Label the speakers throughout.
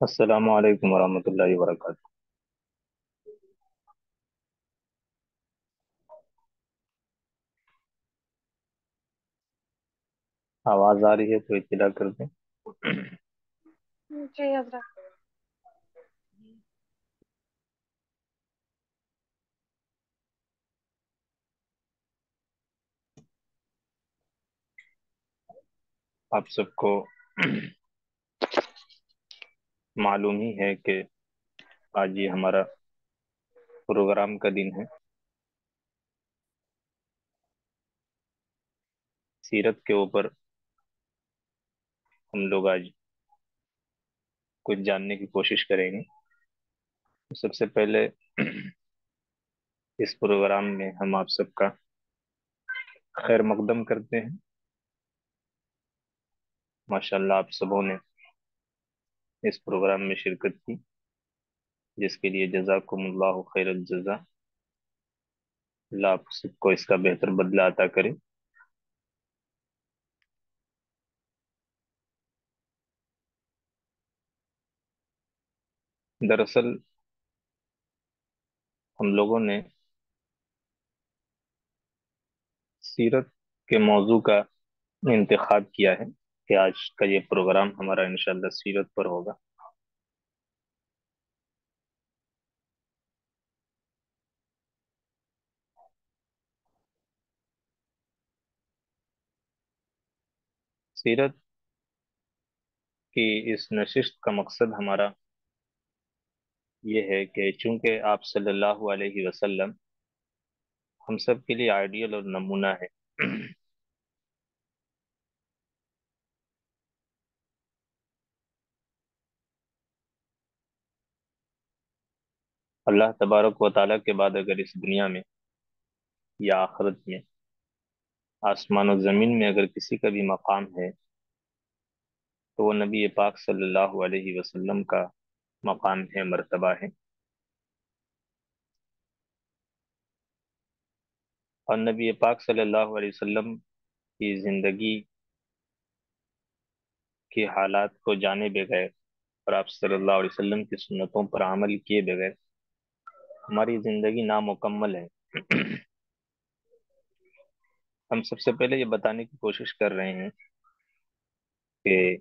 Speaker 1: अस्सलाम वालेकुम वरहमतुल्लाहि वबरकातुहू आवाज़ आ रही है तो इत्तला कर दें।
Speaker 2: जी हज़रत।
Speaker 1: आप सबको मालूम ही है कि आज ये हमारा प्रोग्राम का दिन है। सीरत के ऊपर हम लोग आज कुछ जानने की कोशिश करेंगे। सबसे पहले इस प्रोग्राम में हम आप सबका खैर मकदम करते हैं। माशाल्लाह आप सबों ने इस प्रोग्राम में शिरकत की, जिसके लिए जजाकुमुल्लाहु खैरल जजा। आप सबको इसका बेहतर बदला अता करे। दरअसल, हम लोगों ने सीरत के मौजू का इंतखब किया है। कि आज का ये प्रोग्राम हमारा इंशाल्लाह सीरत पर होगा। सीरत की इस नशिस्त का मकसद हमारा ये है कि चूँकि आप सल्लल्लाहु अलैहि वसल्लम हम सब के लिए आइडियल और नमूना है अल्लाह तबारक व ताला के बाद अगर इस दुनिया में या आखरत में, आसमान और ज़मीन में अगर किसी का भी मकाम है तो वो नबी पाक सल्लल्लाहु अलैहि वसल्लम का मकाम है, मर्तबा है। और नबी पाक सल्लल्लाहु अलैहि वसल्लम की ज़िंदगी के हालात को जाने बगैर और आप सल्लल्लाहु अलैहि वसल्लम की सुन्नतों पर अमल किए बगैर हमारी ज़िंदगी नामुकम्मल है। हम सबसे पहले ये बताने की कोशिश कर रहे हैं कि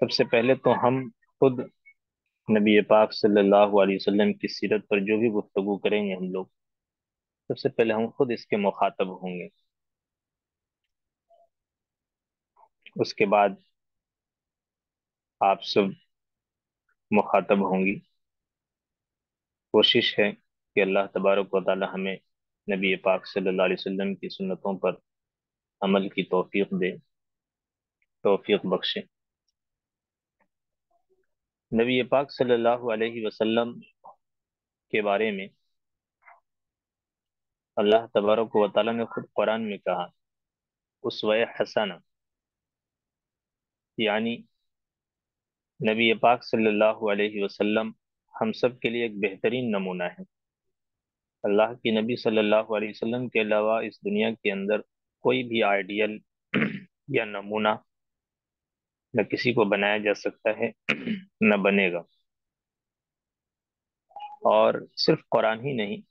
Speaker 1: सबसे पहले तो हम खुद नबी पाक सल्लल्लाहु अलैहि वसल्लम की सीरत पर जो भी गुफ्तगू करेंगे हम लोग, सबसे पहले हम खुद इसके मुखातब होंगे। उसके बाद आप सब मुखातब होंगी। कोशिश है कि अल्लाह तबारक व ताली हमें नबी पाक सल्लल्लाहु अलैहि वसल्लम की सुन्नतों पर अमल की तौफीक दे, तौफीक बख्शे। नबी पाक सल्लल्लाहु अलैहि वसल्लम के बारे में अल्लाह तबारक व ताली ने खुद कुरान में कहा उस हसना यानी नबी पाक सल्लल्लाहु अलैहि वसल्लम हम सब के लिए एक बेहतरीन नमूना है। अल्लाह की नबी सल्लल्लाहु अलैहि वसल्लम के अलावा इस दुनिया के अंदर कोई भी आइडियल या नमूना न किसी को बनाया जा सकता है न बनेगा। और सिर्फ़ कुरान ही नहीं,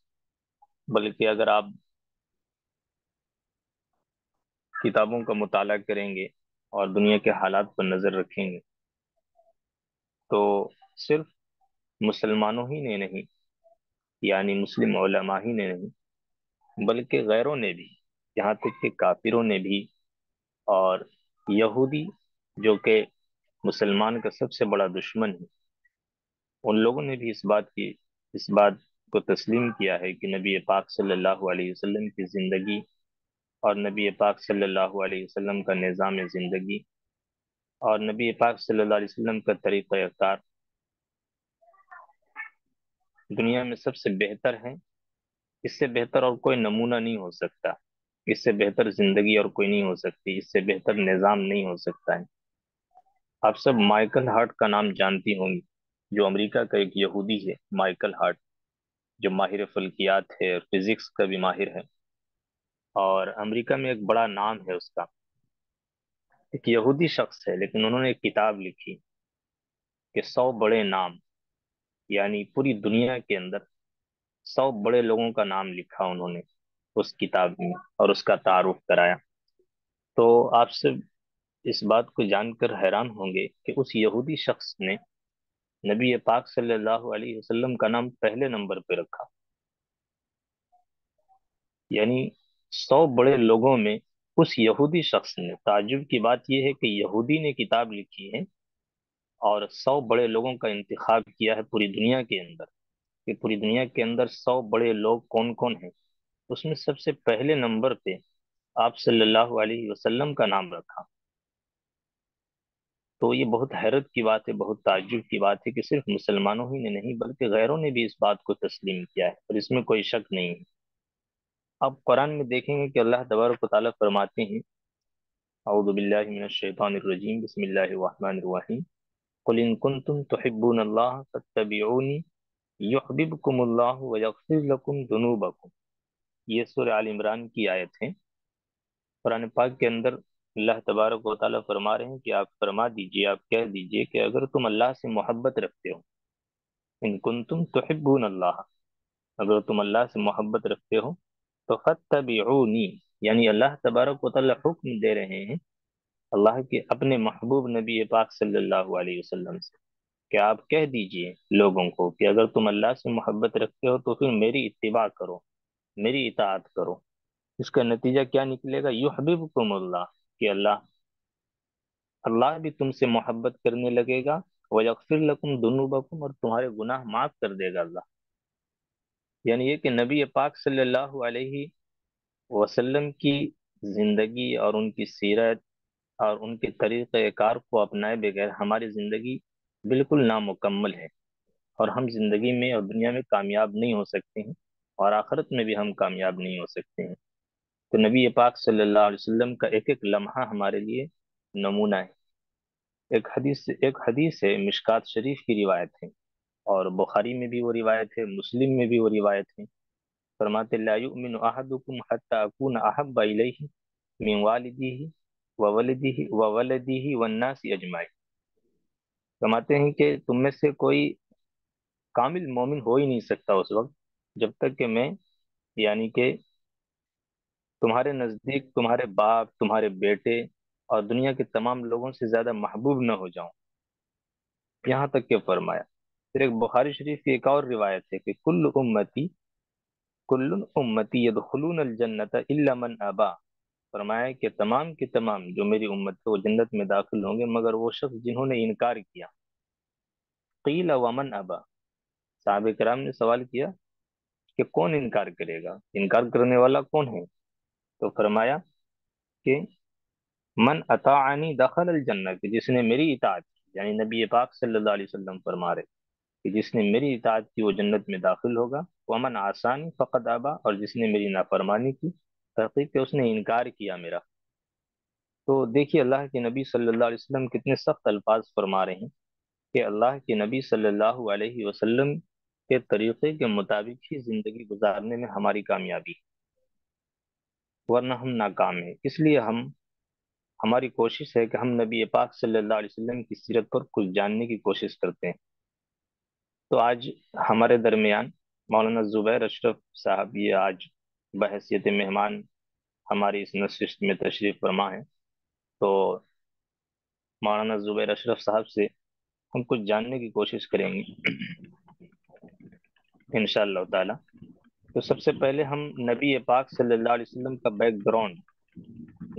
Speaker 1: बल्कि अगर आप किताबों का मुताला करेंगे और दुनिया के हालात पर नज़र रखेंगे तो सिर्फ़ मुसलमानों ही ने नहीं यानी मुस्लिम उलमा ही ने नहीं बल्कि गैरों ने भी यहाँ तक कि काफिरों ने भी और यहूदी जो कि मुसलमान का सबसे बड़ा दुश्मन है उन लोगों ने भी इस बात की इस बात को तस्लीम किया है कि नबी पाक सल्लल्लाहु अलैहि वसल्लम की ज़िंदगी और नबी पाक सल्लल्लाहु अलैहि वसल्लम का निज़ाम ज़िंदगी और नबी पाक सल्लल्लाहु अलैहि वसल्लम का तरीक़ाकार दुनिया में सबसे बेहतर है, इससे बेहतर और कोई नमूना नहीं हो सकता। इससे बेहतर ज़िंदगी और कोई नहीं हो सकती, इससे बेहतर निज़ाम नहीं हो सकता है। आप सब माइकल हार्ट का नाम जानती होंगी, जो अमेरिका का एक यहूदी है, माइकल हार्ट, जो माहिर फल्कियात है और फिजिक्स का भी माहिर है। और अमेरिका में एक बड़ा नाम है उसका एक यहूदी शख्स है, लेकिन उन्होंने एक किताब लिखी कि सौ बड़े नाम, यानी पूरी दुनिया के अंदर सौ बड़े लोगों का नाम लिखा उन्होंने उस किताब में और उसका तारुफ कराया। तो आपसे इस बात को जानकर हैरान होंगे कि उस यहूदी शख्स ने नबी पाक सल्लल्लाहु अलैहि वसल्लम का नाम पहले नंबर पर रखा। यानी सौ बड़े लोगों में उस यहूदी शख्स ने ताजुब की बात यह है कि यहूदी ने किताब लिखी है और सौ बड़े लोगों का इंतखाब किया है पूरी दुनिया के अंदर, कि पूरी दुनिया के अंदर सौ बड़े लोग कौन कौन हैं। उसमें सबसे पहले नंबर पे आप सल्लल्लाहु अलैहि वसल्लम का नाम रखा। तो ये बहुत हैरत की बात है, बहुत ताजुब की बात है कि सिर्फ़ मुसलमानों ही ने नहीं, बल्कि गैरों ने भी इस बात को तस्लीम किया है और इसमें कोई शक नहीं है। अब कुरान में देखेंगे कि अल्लाह तबारक फरमाते हैं, अऊज़ु बिल्लाहि मिनश शैतानिर रजीम, बिस्मिल्लाहिर रहमानिर रहीम। कुल इन कुंतुम फत्तबिऊनी व यगफिर लकुम दुनूबकुम ये सूरह आल इमरान की आयत है। कुरान पाक के अंदर अल्लाह तबारक व ताला फरमा रहे हैं कि आप फरमा दीजिए, आप कह दीजिए कि अगर तुम अल्लाह से मोहब्बत रखते हो, इन तुम तुहिब्बून अल्लाह, अगर तुम अल्लाह से मोहब्बत रखते हो तो फत्तबिऊनी यानी अल्लाह तबारक व ताला हुक्म दे रहे हैं अल्लाह के अपने महबूब नबी पाक सल्लल्लाहु अलैहि वसल्लम से कि आप कह दीजिए लोगों को कि अगर तुम अल्लाह से मोहब्बत रखते हो तो फिर मेरी इत्तिबा करो, मेरी इतात करो। इसका नतीजा क्या निकलेगा? यू युहबिबकुमुल्लाह कि अल्लाह अल्लाह भी तुमसे मोहब्बत करने लगेगा व यगफिर लकुम दुनूबकुम और तुम्हारे गुनाह माफ़ कर देगा अल्लाह। यानी ये कि नबी पाक सल्लल्लाहु अलैहि वसल्लम की ज़िंदगी और उनकी सीरत और उनके तरीक़े कार को अपनाए बगैर हमारी ज़िंदगी बिल्कुल नामुकम्मल है। और हम ज़िंदगी में और दुनिया में कामयाब नहीं हो सकते हैं और आखिरत में भी हम कामयाब नहीं हो सकते हैं। तो नबी पाक सल्लल्लाहु अलैहि वसल्लम का एक एक लम्हा हमारे लिए नमूना है। एक हदीस एक हदीस है मिशकात शरीफ की रिवायत है। और बुखारी में भी वो रिवायत है, मुस्लिम में भी वो रिवायत है। फरमाते, ला युमिनु अहदुकुम हत्ता अकून अहब्बा इलैहि व वन्नासी अजमाई फरमाते हैं कि तुम में से कोई कामिल मोमिन हो ही नहीं सकता उस वक्त, जब तक कि मैं, यानी कि तुम्हारे नज़दीक, तुम्हारे बाप, तुम्हारे बेटे और दुनिया के तमाम लोगों से ज़्यादा महबूब न हो जाऊँ। यहाँ तक के फरमाया। फिर एक बुखारी शरीफ की एक और रिवायत है कि कुल्लु उम्मती, कुल्लुन उम्मती यदखुलून जन्नत इल्ला मन अबा। फरमाया कि तमाम के तमाम जो मेरी उम्मत है वो जन्नत में दाखिल होंगे, मगर वो शख्स जिन्होंने इनकार किया। कील वमन अबा। साहब कराम ने सवाल किया कि कौन इनकार करेगा? इनकार करने वाला कौन है? तो फरमाया कि मन अतानी दखल जन्नत जिसने मेरी की, यानी नबी पाक सल्लल्लाहु अलैहि वसल्लम फरमा रहे। कि जिसने मेरी इताअत की वो जन्नत में दाखिल होगा। वमन आसानी फ़कत आबा, और जिसने मेरी नाफरमानी की, तहकीक के उसने इनकार किया मेरा। तो देखिए, अल्लाह के नबी सल्लल्लाहु अलैहि वसल्लम कितने सख्त अल्फाज फरमा रहे हैं कि अल्लाह के नबी सल्लल्लाहु अलैहि वसल्लम के तरीक़े के मुताबिक ही ज़िंदगी गुजारने में हमारी कामयाबी वरना हम नाकाम हैं। इसलिए हम, हमारी कोशिश है कि हम नबी पाक सल्लल्लाहु अलैहि वसल्लम की सीरत पर कुछ जानने की कोशिश करते हैं। तो आज हमारे दरमियान मौलाना जुबैर अशरफ साहब ये आज बहसीत मेहमान हमारी इस नशिस्त में तशरीफ़ फरमा है। तो मौलाना जुबैर अशरफ साहब से हम कुछ जानने की कोशिश करेंगे इन ताला। तो सबसे पहले हम नबी पाक सल्लल्लाहु अलैहि वसल्लम का बैकग्राउंड,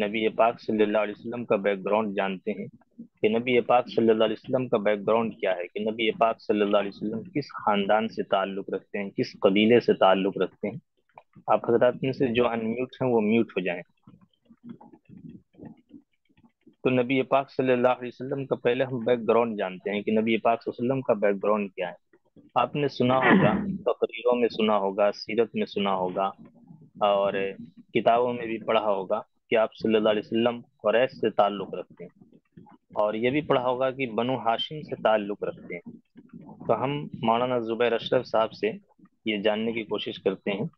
Speaker 1: नबी पाक सल्लल्लाहु अलैहि वसल्लम का बैकग्राउंड जानते हैं। कि नबी पाक सल्लल्लाहु अलैहि वसल्लम का बैकग्राउंड क्या है? कि नबी पाक सल्लल्लाहु अलैहि वसल्लम किस खानदान से ताल्लुक़ रखते हैं? किस कबीले से ताल्लुक़ रखते हैं? आप हजरात में से जो अनम्यूट हैं, वो म्यूट हो जाएँ। तो नबी पाक सल्लल्लाहु अलैहि वसल्लम का पहले हम बैकग्राउंड जानते हैं कि नबी पाक वसल्लम का बैकग्राउंड क्या है। आपने सुना होगा, तकरीरों में सुना होगा, सीरत में सुना होगा, और किताबों में भी पढ़ा होगा कि आप सल्लल्लाहु अलैहि वसल्लम से ताल्लुक़ रखते हैं। और ये भी पढ़ा होगा कि बनु हाशिम से ताल्लुक़ रखते हैं। तो हम मौलाना ज़ुबैर अशरफ साहब से ये जानने की कोशिश करते हैं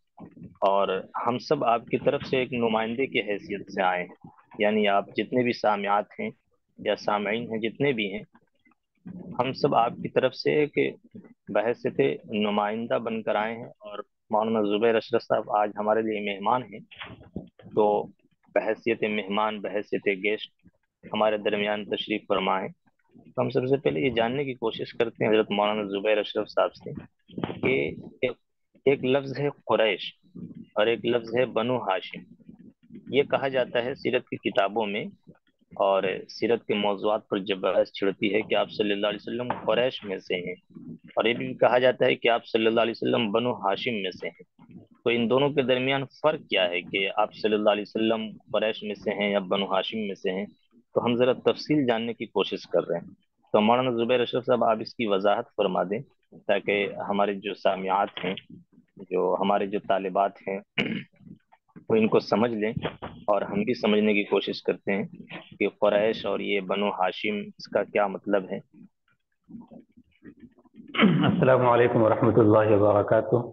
Speaker 1: और हम सब आपकी तरफ़ से एक नुमाइंदे की हैसियत से आए हैं। यानी आप जितने भी सामियात हैं या सामीन हैं, जितने भी हैं, हम सब आपकी तरफ़ से एक बहसत नुमाइंदा बनकर आए हैं और मौलाना जुबैर अशरफ साहब आज हमारे लिए मेहमान हैं। तो बहसीत मेहमान बहसीत गेस्ट हमारे दरमियान तशरीफ़ फरमाएँ। तो हम सबसे पहले ये जानने की कोशिश करते हैं हज़रत मौलाना जुबैर अशरफ साहब से कि एक, एक लफ्ज़ है कुरैश और एक लफ्ज़ है बनु हाशिम। ये कहा जाता है सीरत की किताबों में और सीरत के मौजूद पर जब बहस छिड़ती है कि आप सल्लल्लाहु अलैहि वसल्लम कुरैश में से हैं और ये भी कहा जाता है कि आप सल्लल्लाहु अलैहि वसल्लम बनु हाशिम में से हैं। तो इन दोनों के दरमियान फ़र्क क्या है कि आप सल्लल्लाहु अलैहि वसल्लम कुरैश में से हैं या बनु हाशिम में से हैं? तो हम ज़रा तफसील जानने की कोशिश कर रहे हैं। तो मौलाना ज़ुबैर अशरफ साहब, आप इसकी वजाहत फरमा दें ताकि हमारे जो सामियात हैं, जो हमारे जो तालिबात हैं, वो इनको समझ लें और हम भी समझने की कोशिश करते हैं कि क़ुरैश और ये बनो हाशिम इसका क्या मतलब है।
Speaker 2: अस्सलाम वालेकुम वरहमतुल्लाहि वबरकातुह।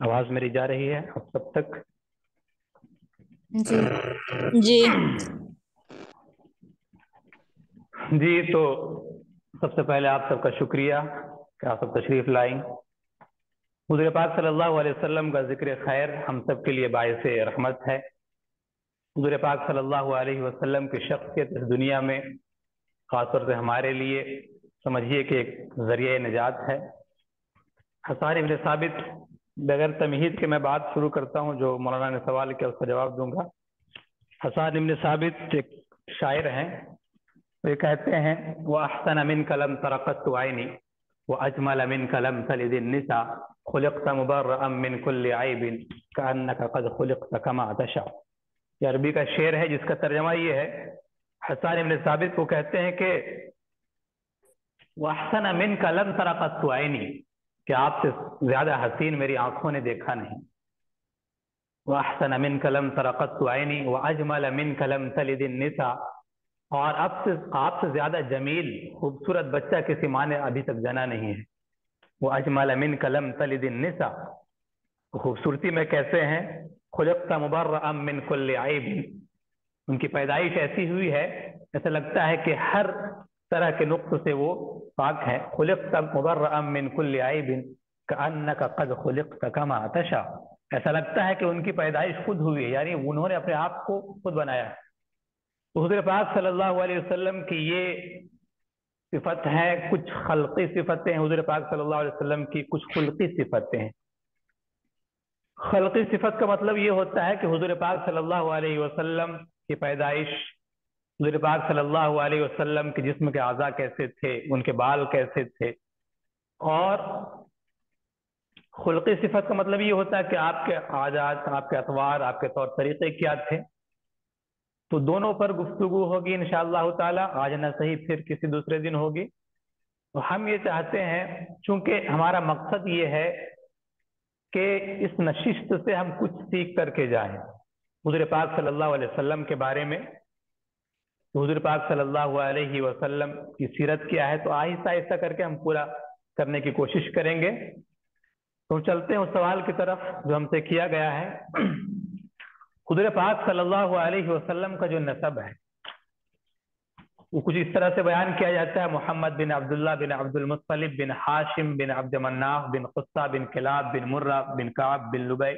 Speaker 2: आवाज मेरी जा रही है अब सब तक
Speaker 3: जी जी
Speaker 2: जी तो सबसे पहले आप सबका शुक्रिया कि आप सब तशरीफ़ लाई। हजूर पाक सल्लल्लाहु अलैहि वसल्लम का ज़िक्र खैर हम सब के लिए बायस रहमत है। हजूर पाक सल्लल्लाहु अलैहि वसल्लम की शख्सियत इस दुनिया में, ख़ासतौर से हमारे लिए, समझिए कि एक ज़रिए निजात है। हसार इबन साबित, बगैर तमहीद के मैं बात शुरू करता हूँ, जो मौलाना ने सवाल किया उसका जवाब दूँगा। हसान इबन साबित एक शायर हैं। वे कहते हैं वह अहसन अमिन कलम तरक़त आइनी व अजमल अमिन कलम सलिदिन निसा, खुलक़त मुबर्रअम मिन कुल्ल आइबिन कअन्नका कद खुलिक़त कमा तशा ये अरबी का शेर है जिसका तर्जमा ये है। हसान इबन साबित को कहते हैं कि वहसन अमिन कलम तरक़त आइनी कि आपसे ज़्यादा हसीन मेरी आँखों ने देखा नहीं? वह अहसन अमिन कलम तरक़त आइनी व अजमल अमिन कलम तलिदिन निसा और अब से आपसे ज़्यादा जमील, खूबसूरत बच्चा किसी माँ ने अभी तक जाना नहीं है। वो अजमल अमिन कलम तलिदिन निसा। खूबसूरती में कैसे हैं? खुलकता मुबर्र मिन कुल्ल आइबिन उनकी पैदाइश ऐसी हुई है, ऐसा लगता है कि हर तरह के नुक्स से वो पाक है। खुलकता मुबर्र मिन कुल्ल आइबिन कअन्न का कद खुलकता कमा तशा। ऐसा लगता है कि उनकी पैदाइश खुद हुई है, यानी उन्होंने अपने आप को खुद बनाया। है हजर पाक सल्लल्लाहु अलैहि वसल्लम की ये सिफत है, कुछ खलकी सिफतें हैं हजर पाक सल्लल्लाहु अलैहि वसल्लम की, कुछ खुलकी सिफतें। हैं खलकी सिफत का मतलब ये होता है कि हजर पाक सल्लल्लाहु अलैहि वसल्लम की पैदाइश, हजर पाक सल्लल्लाहु अलैहि वसल्लम के जिस्म के आज़ा कैसे थे, उनके बाल कैसे थे। और खुलकी सिफत का मतलब ये होता है कि आपके आजात आपके अतवार, आपके तौर तरीके क्या थे। तो दोनों पर गुफ्तु होगी इन ताला। आज न सही, फिर किसी दूसरे दिन होगी। तो हम ये चाहते हैं, चूँकि हमारा मकसद ये है कि इस नशिस्त से हम कुछ सीख करके जाए। हजर पाक सल्लल्लाहु अलैहि वसल्लम के बारे में तो हजर पाक सल्लल्लाहु अलैहि वसल्लम की सीरत क्या है तो आहिस्ता आहिस्ता करके हम पूरा करने की कोशिश करेंगे। तो चलते हैं उस सवाल की तरफ़, जो हमसे किया गया है। खुदर पाक सल्लल्लाहु अलैहि वसल्लम का जो नसब है, वो कुछ इस तरह से बयान किया जाता है, मोहम्मद बिन अब्दुल्ला बिन अब्दुल मुत्तलिब बिन हाशिम बिन अब्द मन्नाफ बिन कुस्सा बिन किलाब बिन मुर्रा बिन काब बिन लुबई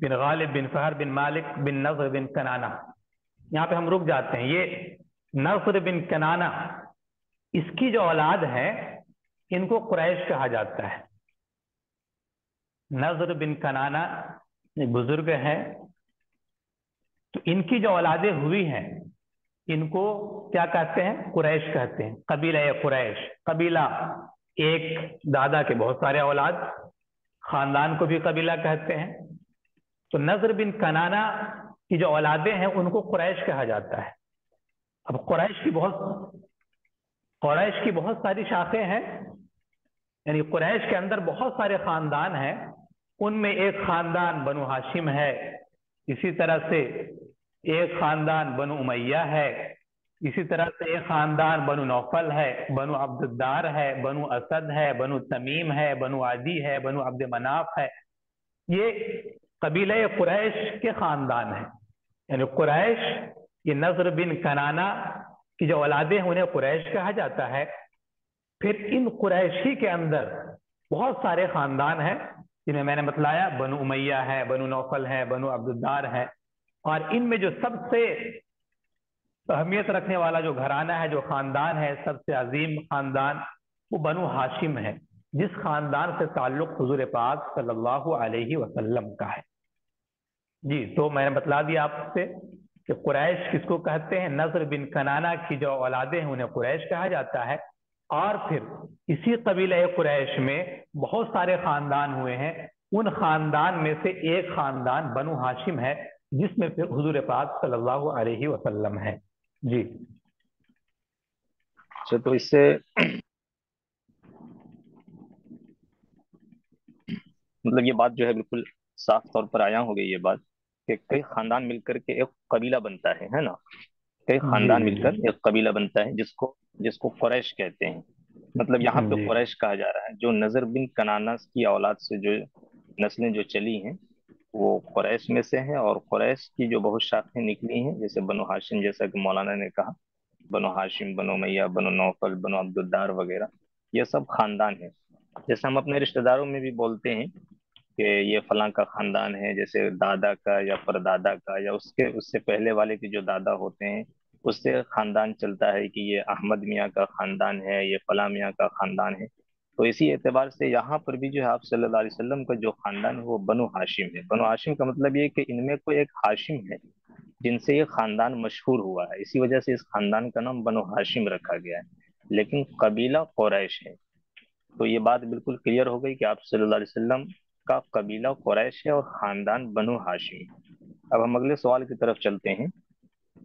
Speaker 2: बिन गालिब बिन फहर बिन मालिक बिन नज़र बिन कनाना। यहाँ पे हम रुक जाते हैं। ये नज़र बिन कनाना, इसकी जो औलाद है, इनको कुरैश कहा जाता है। नज़र बिन कनाना बुज़ुर्ग है तो इनकी जो औलादे हुई हैं, इनको क्या कहते हैं? कुरैश कहते हैं। कबीला या कुरैश। कबीला एक दादा के बहुत सारे औलाद, खानदान को भी कबीला कहते हैं। तो नज़र बिन कनाना की जो औलादे हैं, उनको कुरैश कहा जाता है। अब कुरैश की बहुत, कुरैश की बहुत सारी शाखें हैं, यानी कुरैश के अंदर बहुत सारे खानदान हैं। उनमें एक खानदान बनु हाशिम है। इसी तरह से एक खानदान बनु उमैया है, इसी तरह से एक खानदान बनु नौफल है, बनु अब्दुद्दार है, बनु असद है, बनु तमीम है, बनु आदि है, बनु अब्द मनाफ है। ये कबीले कुरैश के खानदान है। यानी कुरैश, ये नज़र बिन कनाना की जो औलादे हैं, उन्हें कुरैश कहा जाता है। फिर इन कुरैशी के अंदर बहुत सारे खानदान हैं, जिन्हें मैंने बतलाया, बनु उमैया है, बनु नौफल है, बनु अब्दुद्दार है। और इनमें जो सबसे अहमियत रखने वाला जो घराना है, जो खानदान है, सबसे अजीम खानदान, वो बनु हाशिम है, जिस खानदान से ताल्लुक हजूर पाक सल्लल्लाहु अलैहि वसल्लम का है। जी तो मैंने बतला दिया आपसे कि कुरैश किसको कहते हैं? नज़र बिन कनाना की जो औलादे हैं, उन्हें कुरैश कहा जाता है। और फिर इसी कबीले कुरैश में बहुत सारे खानदान हुए हैं। उन खानदान में से एक खानदान बनु हाशिम है जिसमें फिर हजूर पाक सल्लल्लाहु अलैहि वसल्लम है। जी।
Speaker 1: अच्छा तो इससे मतलब ये बात जो है बिल्कुल साफ़ तौर पर आया हो गई ये बात कि कई खानदान मिलकर के एक कबीला बनता है है ना? कई खानदान मिलकर एक कबीला बनता है जिसको जिसको कुरैश कहते हैं। मतलब यहाँ पे कुरैश कहा जा रहा है जो नज़र बिन कनाना की औलाद से जो नस्लें जो चली हैं वो कुरैश में से हैं और कुरैश की जो बहुत शाखें निकली हैं, जैसे बनो हाशिम, जैसा कि मौलाना ने कहा, बनो हाशिम, बनो मैया, बनो नौफल, बनो अब्दुल्दार वगैरह, ये सब खानदान है। जैसे हम अपने रिश्तेदारों में भी बोलते हैं कि ये फलां का खानदान है, जैसे दादा का या परदादा का, या उसके, उससे पहले वाले के जो दादा होते हैं, उससे खानदान चलता है कि ये अहमद मियाँ का खानदान है, ये फला मियाँ का खानदान है। तो इसी एतबार से यहाँ पर भी जो है आप सल्लल्लाहु अलैहि वसल्लम का जो खानदान है वो बनु हाशिम है। बनु हाशिम का मतलब ये कि इनमें कोई एक हाशिम है जिनसे ये खानदान मशहूर हुआ है। इसी वजह से इस खानदान का नाम बनु हाशिम रखा गया है। लेकिन कबीला कुरैश है। तो ये बात बिल्कुल क्लियर हो गई कि आप सल्लल्लाहु अलैहि वसल्लम का कबीला कुरैश है और खानदान बनु हाशिम अब हम अगले सवाल की तरफ़ चलते हैं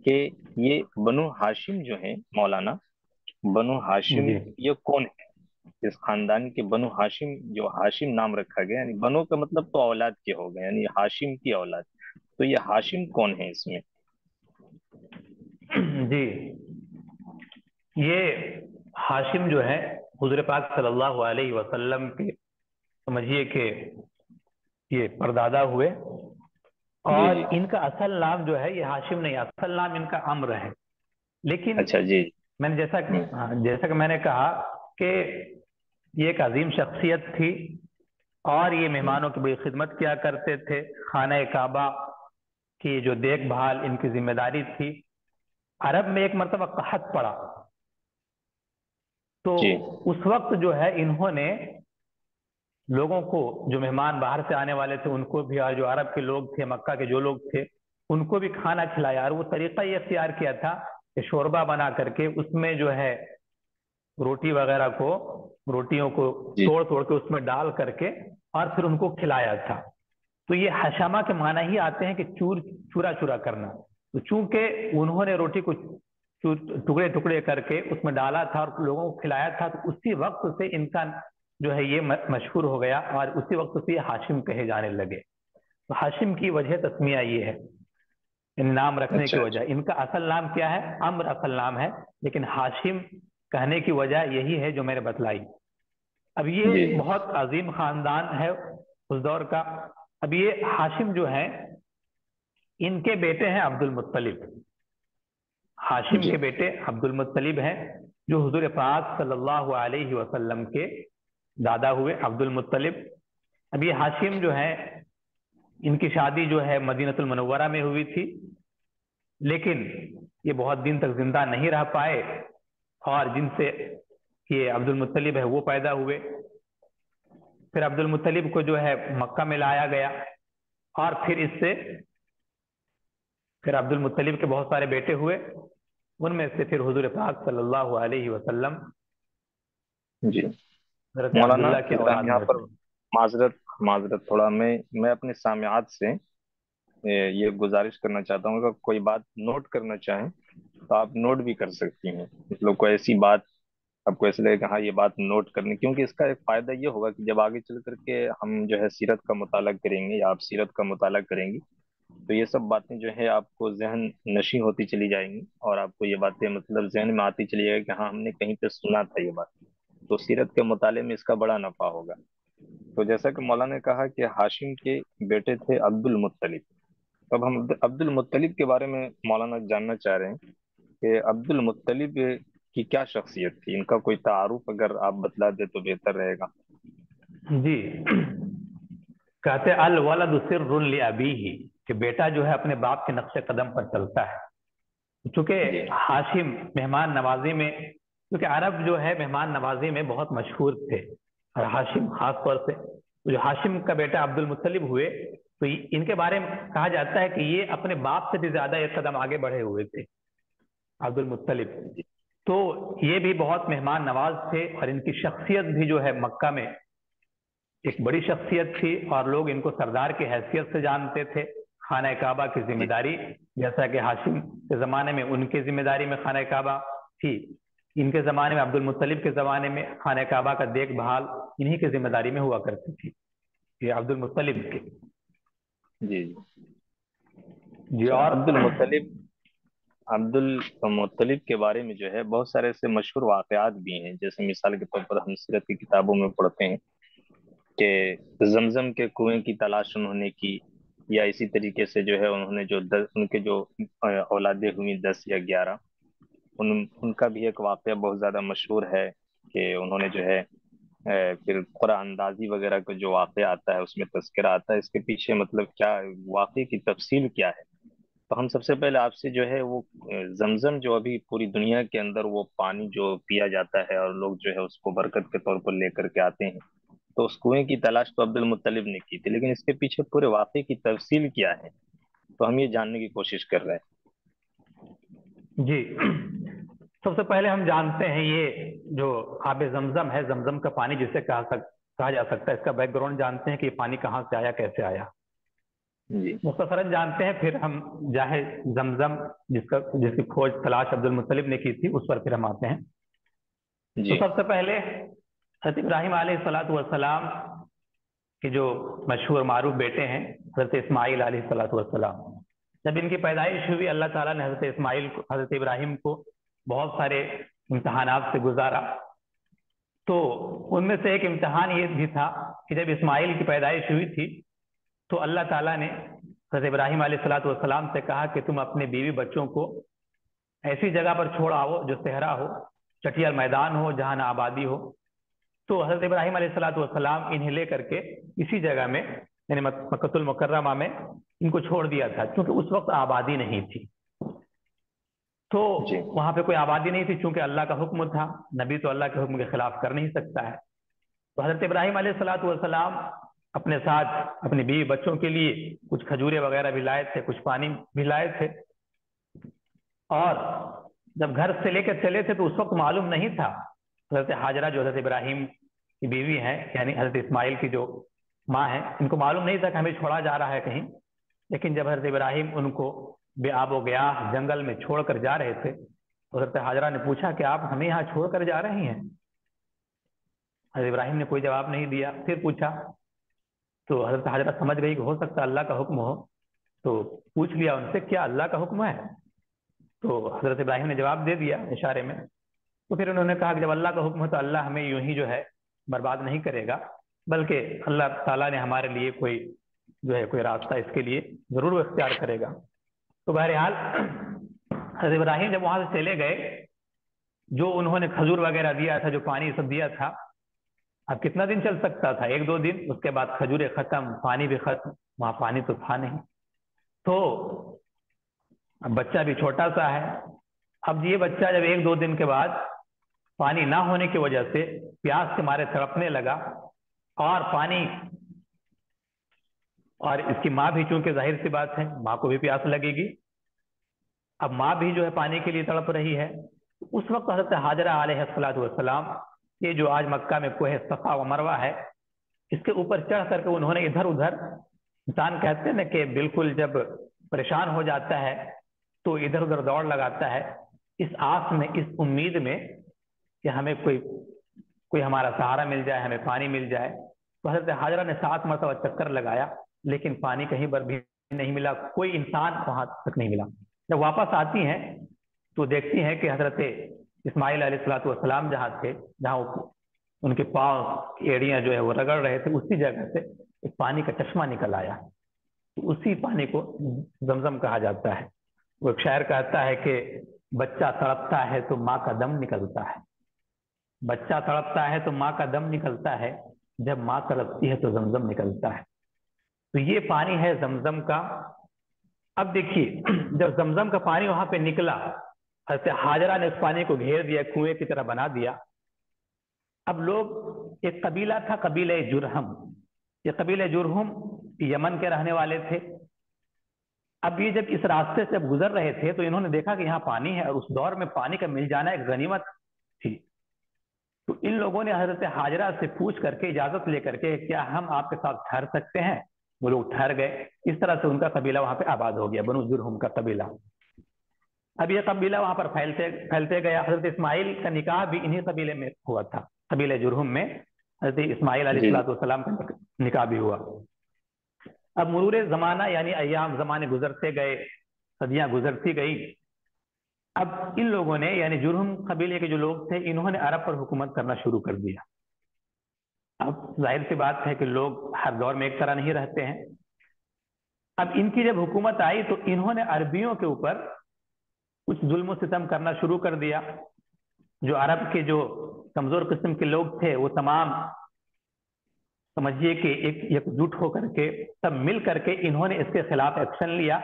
Speaker 1: कि ये बनु हाशिम जो है मौलाना बनु हाशिम ये कौन है? इस खानदान के बनु हाशिम जो हाशिम नाम रखा गया यानी बनु का मतलब तो औलाद के हो गए यानी हाशिम की औलाद। तो ये हाशिम कौन है इसमें?
Speaker 2: जी। ये हाशिम जो है हुजूर पाक सल्लल्लाहु अलैहि वसल्लम के समझिए कि ये परदादा हुए और इनका असल नाम जो है ये हाशिम नहीं असल नाम इनका अम्र है। लेकिन
Speaker 1: अच्छा जी।
Speaker 2: मैंने जैसा कि हम्म। हाँ, जैसा कि मैंने कहा कि ये एक अजीम शख्सियत थी और ये मेहमानों की बड़ी खिदमत किया करते थे। खाना काबा की जो देखभाल इनकी ज़िम्मेदारी थी। अरब में एक मरतबा कहत पड़ा। तो उस वक्त जो है इन्होंने लोगों को जो मेहमान बाहर से आने वाले थे उनको भी और जो अरब के लोग थे मक्का के जो लोग थे उनको भी खाना खिलाया। और वो तरीका ये अख्तियार किया था कि शोरबा बना करके उसमें जो है रोटी वगैरह को रोटियों को तोड़ तोड़ के उसमें डाल करके और फिर उनको खिलाया था। तो ये हशामा के माना ही आते हैं कि चूर चूरा चूरा करना। तो चूँकि उन्होंने रोटी को टुकड़े टुकड़े करके उसमें डाला था और लोगों को खिलाया था तो उसी वक्त से इनका जो है ये मशहूर हो गया और उसी वक्त से ये हाशिम कहे जाने लगे। तो हाशिम की वजह तस्मिया ये है। इन नाम रखने अच्छा, की वजह। अच्छा। इनका असल नाम क्या है? अम्र असल नाम है लेकिन हाशिम कहने की वजह यही है जो मैंने बतलाई। अब ये बहुत अजीम खानदान है उस दौर का। अब ये हाशिम जो है इनके बेटे हैं अब्दुल मुत्तलिब। हाशिम के बेटे अब्दुल मुत्तलिब हैं जो हजूर पाक सल्लल्लाहु अलैहि वसल्लम के दादा हुए अब्दुल मुत्तलिब। अब ये हाशिम जो है इनकी शादी जो है मदीनतुल मनवरा में हुई थी लेकिन ये बहुत दिन तक ज़िंदा नहीं रह पाए। और जिनसे ये अब्दुल मुत्तलिब है वो पैदा हुए। फिर अब्दुल मुत्तलिब को जो है मक्का में लाया गया और फिर इससे फिर अब्दुल मुत्तलिब के बहुत सारे बेटे हुए। उनमें से फिर हुजूर पाक सल्लल्लाहु अलैहि वसल्लम।
Speaker 1: जी। मौलाना यहाँ पर माजरत माजरत थोड़ा मैं मैं अपने सामियात से ये गुजारिश करना चाहता हूँ। अगर कोई बात नोट करना चाहें तो आप नोट भी कर सकती हैं। मतलब कोई ऐसी बात, आपको ऐसे लगे कि हाँ ये बात नोट करनी, क्योंकि इसका एक फ़ायदा ये होगा कि जब आगे चल करके हम जो है सीरत का मुताला करेंगे या आप सीरत का मुताला करेंगी तो ये सब बातें जो है आपको जहन नशी होती चली जाएँगी और आपको ये बातें मतलब जहन में आती चली जाएगी कि हाँ हमने कहीं पर सुना था ये बात। तो सीरत के मुताले में इसका बड़ा नफा होगा। तो जैसा कि मौलाना ने कहा कि हाशिम के बेटे थे अब्दुल मुत्तलिब। अब हम अब्दुल मुत्तलिब के बारे में मौलाना जानना चाह रहे हैं। कि अब्दुल मुत्तलिब की क्या शख्सियत थी? इनका कोई तारुफ अगर आप बतला दे तो बेहतर रहेगा।
Speaker 2: जी। कहते अल वलद सिर्रुन लि अबीही कि बेटा जो है अपने बाप के नक्शे कदम पर चलता है। चूँकि हाशिम मेहमान नवाजी में क्योंकि अरब जो है मेहमान नवाजी में बहुत मशहूर थे और हाशिम खास तौर से जो हाशिम का बेटा अब्दुल मुत्तलिब हुए तो इनके बारे में कहा जाता है कि ये अपने बाप से भी ज़्यादा एक कदम आगे बढ़े हुए थे। अब्दुल मुत्तलिब। तो ये भी बहुत मेहमान नवाज़ थे और इनकी शख्सियत भी जो है मक्का में एक बड़ी शख्सियत थी और लोग इनको सरदार की हैसियत से जानते थे। खाना काबा की ज़िम्मेदारी जैसा कि हाशिम के जमाने में उनकी ज़िम्मेदारी में खाना काबा थी। इनके जमाने में अब्दुल मुत्तलिब के जमाने में खाना काबा का देखभाल इन्हीं की ज़िम्मेदारी में हुआ करती थी। ये अब्दुल मुत्तलिब के।
Speaker 1: जी। जी और अब्दुल मुत्तलिब अब्दुल मुत्तलिब के बारे में जो है, बहुत सारे ऐसे मशहूर वाकयात भी हैं। जैसे मिसाल के तौर पर हम सीरत की किताबों में पढ़ते हैं कि जमजम के कुएँ की तलाश उन्होंने की या इसी तरीके से जो है उन्होंने जो दस, उनके जो औलादे हुई दस या ग्यारह, उन, उनका भी एक वाक़ बहुत ज़्यादा मशहूर है कि उन्होंने जो है फिर कुरान अंदाजी वगैरह का जो वाक़ आता है, उसमें तस्करा आता है। इसके पीछे मतलब क्या वाक़े की तफसील क्या है? तो हम सबसे पहले आपसे जो है वो जमजम जो अभी पूरी दुनिया के अंदर वो पानी जो पिया जाता है और लोग जो है उसको बरकत के तौर पर लेकर के आते हैं तो उस कुएँ की तलाश तो अब्दुल मुत्तलिब ने की थी लेकिन इसके पीछे पूरे वाक़े की तफसील क्या है तो हम ये जानने की कोशिश कर रहे हैं।
Speaker 2: जी सबसे पहले हम जानते हैं ये जो आब जमजम है जमजम का पानी जिसे कहा सक, कहा जा सकता है इसका बैकग्राउंड जानते हैं कि ये पानी कहाँ से आया कैसे आया। मुख्तसरन जानते हैं फिर हम जाहे जमजम जिसका जिसकी खोज तलाश अब्दुल मुत्तलिब ने की थी उस पर फिर हम आते हैं। तो सबसे पहले हज़रत इब्राहिम सलाम के जो मशहूर मारूफ बेटे हैं हज़रत इस्माईल सलाम जब इनकी पैदाइश हुई अल्लाह ताला ने हज़रत इस्माईल को हज़रत इब्राहिम को बहुत सारे इम्तहान से गुजारा। तो उनमें से एक इम्तहान ये भी था कि जब इस्माइल की पैदाइश हुई थी तो अल्लाह ताला ने हज़रत इब्राहिम सलाम से कहा कि तुम अपने बीवी बच्चों को ऐसी जगह पर छोड़ आओ जो सहरा हो चटिया मैदान हो जहाँ ना आबादी हो। तो हज़रत इब्राहिम सलाम इन्हें लेकर के इसी जगह में यानी मक्तुल मुकर्रमा में इनको छोड़ दिया था क्योंकि उस वक्त आबादी नहीं थी। तो वहाँ पे कोई आबादी नहीं थी चूँकि अल्लाह का हुक्म था नबी तो अल्लाह के हुक्म के खिलाफ कर नहीं सकता है। तो हज़रत इब्राहिम सलाम अपने साथ, अपने बीवी बच्चों के लिए कुछ खजूरे वगैरह भी लाए थे, कुछ पानी भी लाए थे। और जब घर से लेकर चले थे तो उस वक्त मालूम नहीं था, हज़रत हाजरा जो हज़रत इब्राहिम की बीवी है, यानी हज़रत इस्माइल की जो माँ है, इनको मालूम नहीं था कि हमें छोड़ा जा रहा है कहीं। लेकिन जब हज़रत इब्राहिम उनको बेआबो गया, जंगल में छोड़कर जा रहे थे तो हज़रत हाजरा ने पूछा कि आप हमें यहाँ छोड़कर जा रही हैं? हज़रत इब्राहिम ने कोई जवाब नहीं दिया, फिर पूछा तो हज़रत हाजरा समझ गई कि हो सकता है अल्लाह का हुक्म हो तो पूछ लिया उनसे, क्या अल्लाह का हुक्म है? तो हज़रत इब्राहिम ने जवाब दे दिया इशारे में। तो फिर उन्होंने कहा कि जब अल्लाह का हुक्म है तो अल्लाह हमें यूँ ही जो है बर्बाद नहीं करेगा, बल्कि अल्लाह ताला ने हमारे लिए कोई जो है कोई रास्ता इसके लिए ज़रूर इख्तियार करेगा। तो बहरहाल, हज़रत इब्राहिम जब वहाँ से चले गए, जो उन्होंने खजूर वगैरह दिया था, जो पानी सब दिया था अब कितना दिन चल सकता था? एक दो दिन, उसके बाद खजूरें खत्म, पानी भी खत्म। वहाँ पानी तो था नहीं। तो बच्चा भी छोटा सा है। अब ये बच्चा जब एक दो दिन के बाद पानी ना होने की वजह से प्यास के मारे तड़पने लगा और पानी और इसकी माँ भी चूँकि ज़ाहिर सी बात है, माँ को भी प्यास लगेगी। अब माँ भी जो है पानी के लिए तड़प रही है। उस वक्त हज़रत हाजरा सलाम ये जो आज मक्का में कोहे, सफ़ा व मरवा है, इसके ऊपर चढ़ करके उन्होंने इधर उधर इंसान कहते हैं ना कि बिल्कुल जब परेशान हो जाता है तो इधर उधर दौड़ लगाता है, इस आस में, इस उम्मीद में कि हमें कोई कोई हमारा सहारा मिल जाए, हमें पानी मिल जाए। तो हज़रत हाजरा ने सात मरतबा चक्कर लगाया, लेकिन पानी कहीं पर भी नहीं मिला, कोई इंसान वहाँ तक नहीं मिला। जब वापस आती हैं तो देखती हैं कि हज़रत इस्माइल सलाम जहाँ थे, जहाँ उनके पाँव एड़ियाँ जो है वो रगड़ रहे थे, उसी जगह से एक पानी का चश्मा निकल आया। तो उसी पानी को जमजम कहा जाता है। वो एक शायर कहता है कि, बच्चा तड़पता है तो माँ का दम निकलता है। बच्चा तड़पता है तो माँ का दम निकलता है, जब माँ तड़पती है तो जमजम निकलता है। तो ये पानी है जमजम का। अब देखिए, जब जमजम का पानी वहाँ पे निकला ऐसे हाजरा ने उस पानी को घेर दिया, कुएँ की तरह बना दिया। अब लोग, एक कबीला था, कबीले जुरहम। ये कबीले जुरहम यमन के रहने वाले थे। अब ये जब इस रास्ते से गुजर रहे थे तो इन्होंने देखा कि यहाँ पानी है और उस दौर में पानी का मिल जाना एक गनीमत थी। तो इन लोगों ने हज़रत हाजरा से पूछ करके, इजाज़त लेकर के, क्या हम आपके साथ ठहर सकते हैं? वो लोग ठहर गए। इस तरह से उनका कबीला वहाँ पे आबाद हो गया, बनु जुरहुम का कबीला। अब यह कबीला वहाँ पर फैलते फैलते गया। हज़रत इस्माइल का निकाह भी इन्हीं कबीले में हुआ था। कबीले जुरहुम में हज़रत इस्माइल सलाम का निकाह भी हुआ। अब मरूर जमाना यानी अयाम जमाने गुजरते गए सदियाँ गुजरती गई। अब इन लोगों ने यानी जुर्म कबीले के जो लोग थे इन्होंने अरब पर हुकूमत करना शुरू कर दिया। अब ज़ाहिर सी बात है कि लोग हर दौर में एक तरह नहीं रहते हैं। अब इनकी जब हुकूमत आई तो इन्होंने अरबियों के ऊपर कुछ जुल्म सितम करना शुरू कर दिया। जो अरब के जो कमज़ोर किस्म के लोग थे, वो तमाम समझिए कि एक एकजुट होकर के, सब मिल करके इन्होंने इसके खिलाफ एक्शन लिया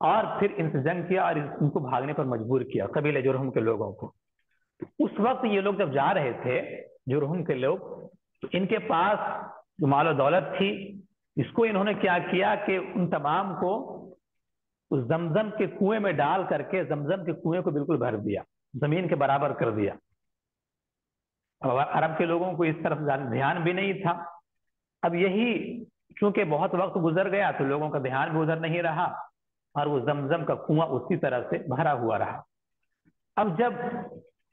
Speaker 2: और फिर इनसे जंग किया और इनको भागने पर मजबूर किया कबीले जुरहम के लोगों को। उस वक्त ये लोग जब जा रहे थे, जुरहम के लोग तो इनके पास जो मालो दौलत थी, इसको इन्होंने क्या किया कि उन तमाम को उस जमजम के कुएँ में डाल करके, जमजम के कुएँ को बिल्कुल भर दिया, ज़मीन के बराबर कर दिया। अब अरब के लोगों को इस तरफ़ ध्यान भी नहीं था। अब यही क्योंकि बहुत वक्त गुजर गया तो लोगों का ध्यान भी उधर नहीं रहा, और वो जमजम का कुआँ उसी तरह से भरा हुआ रहा। अब जब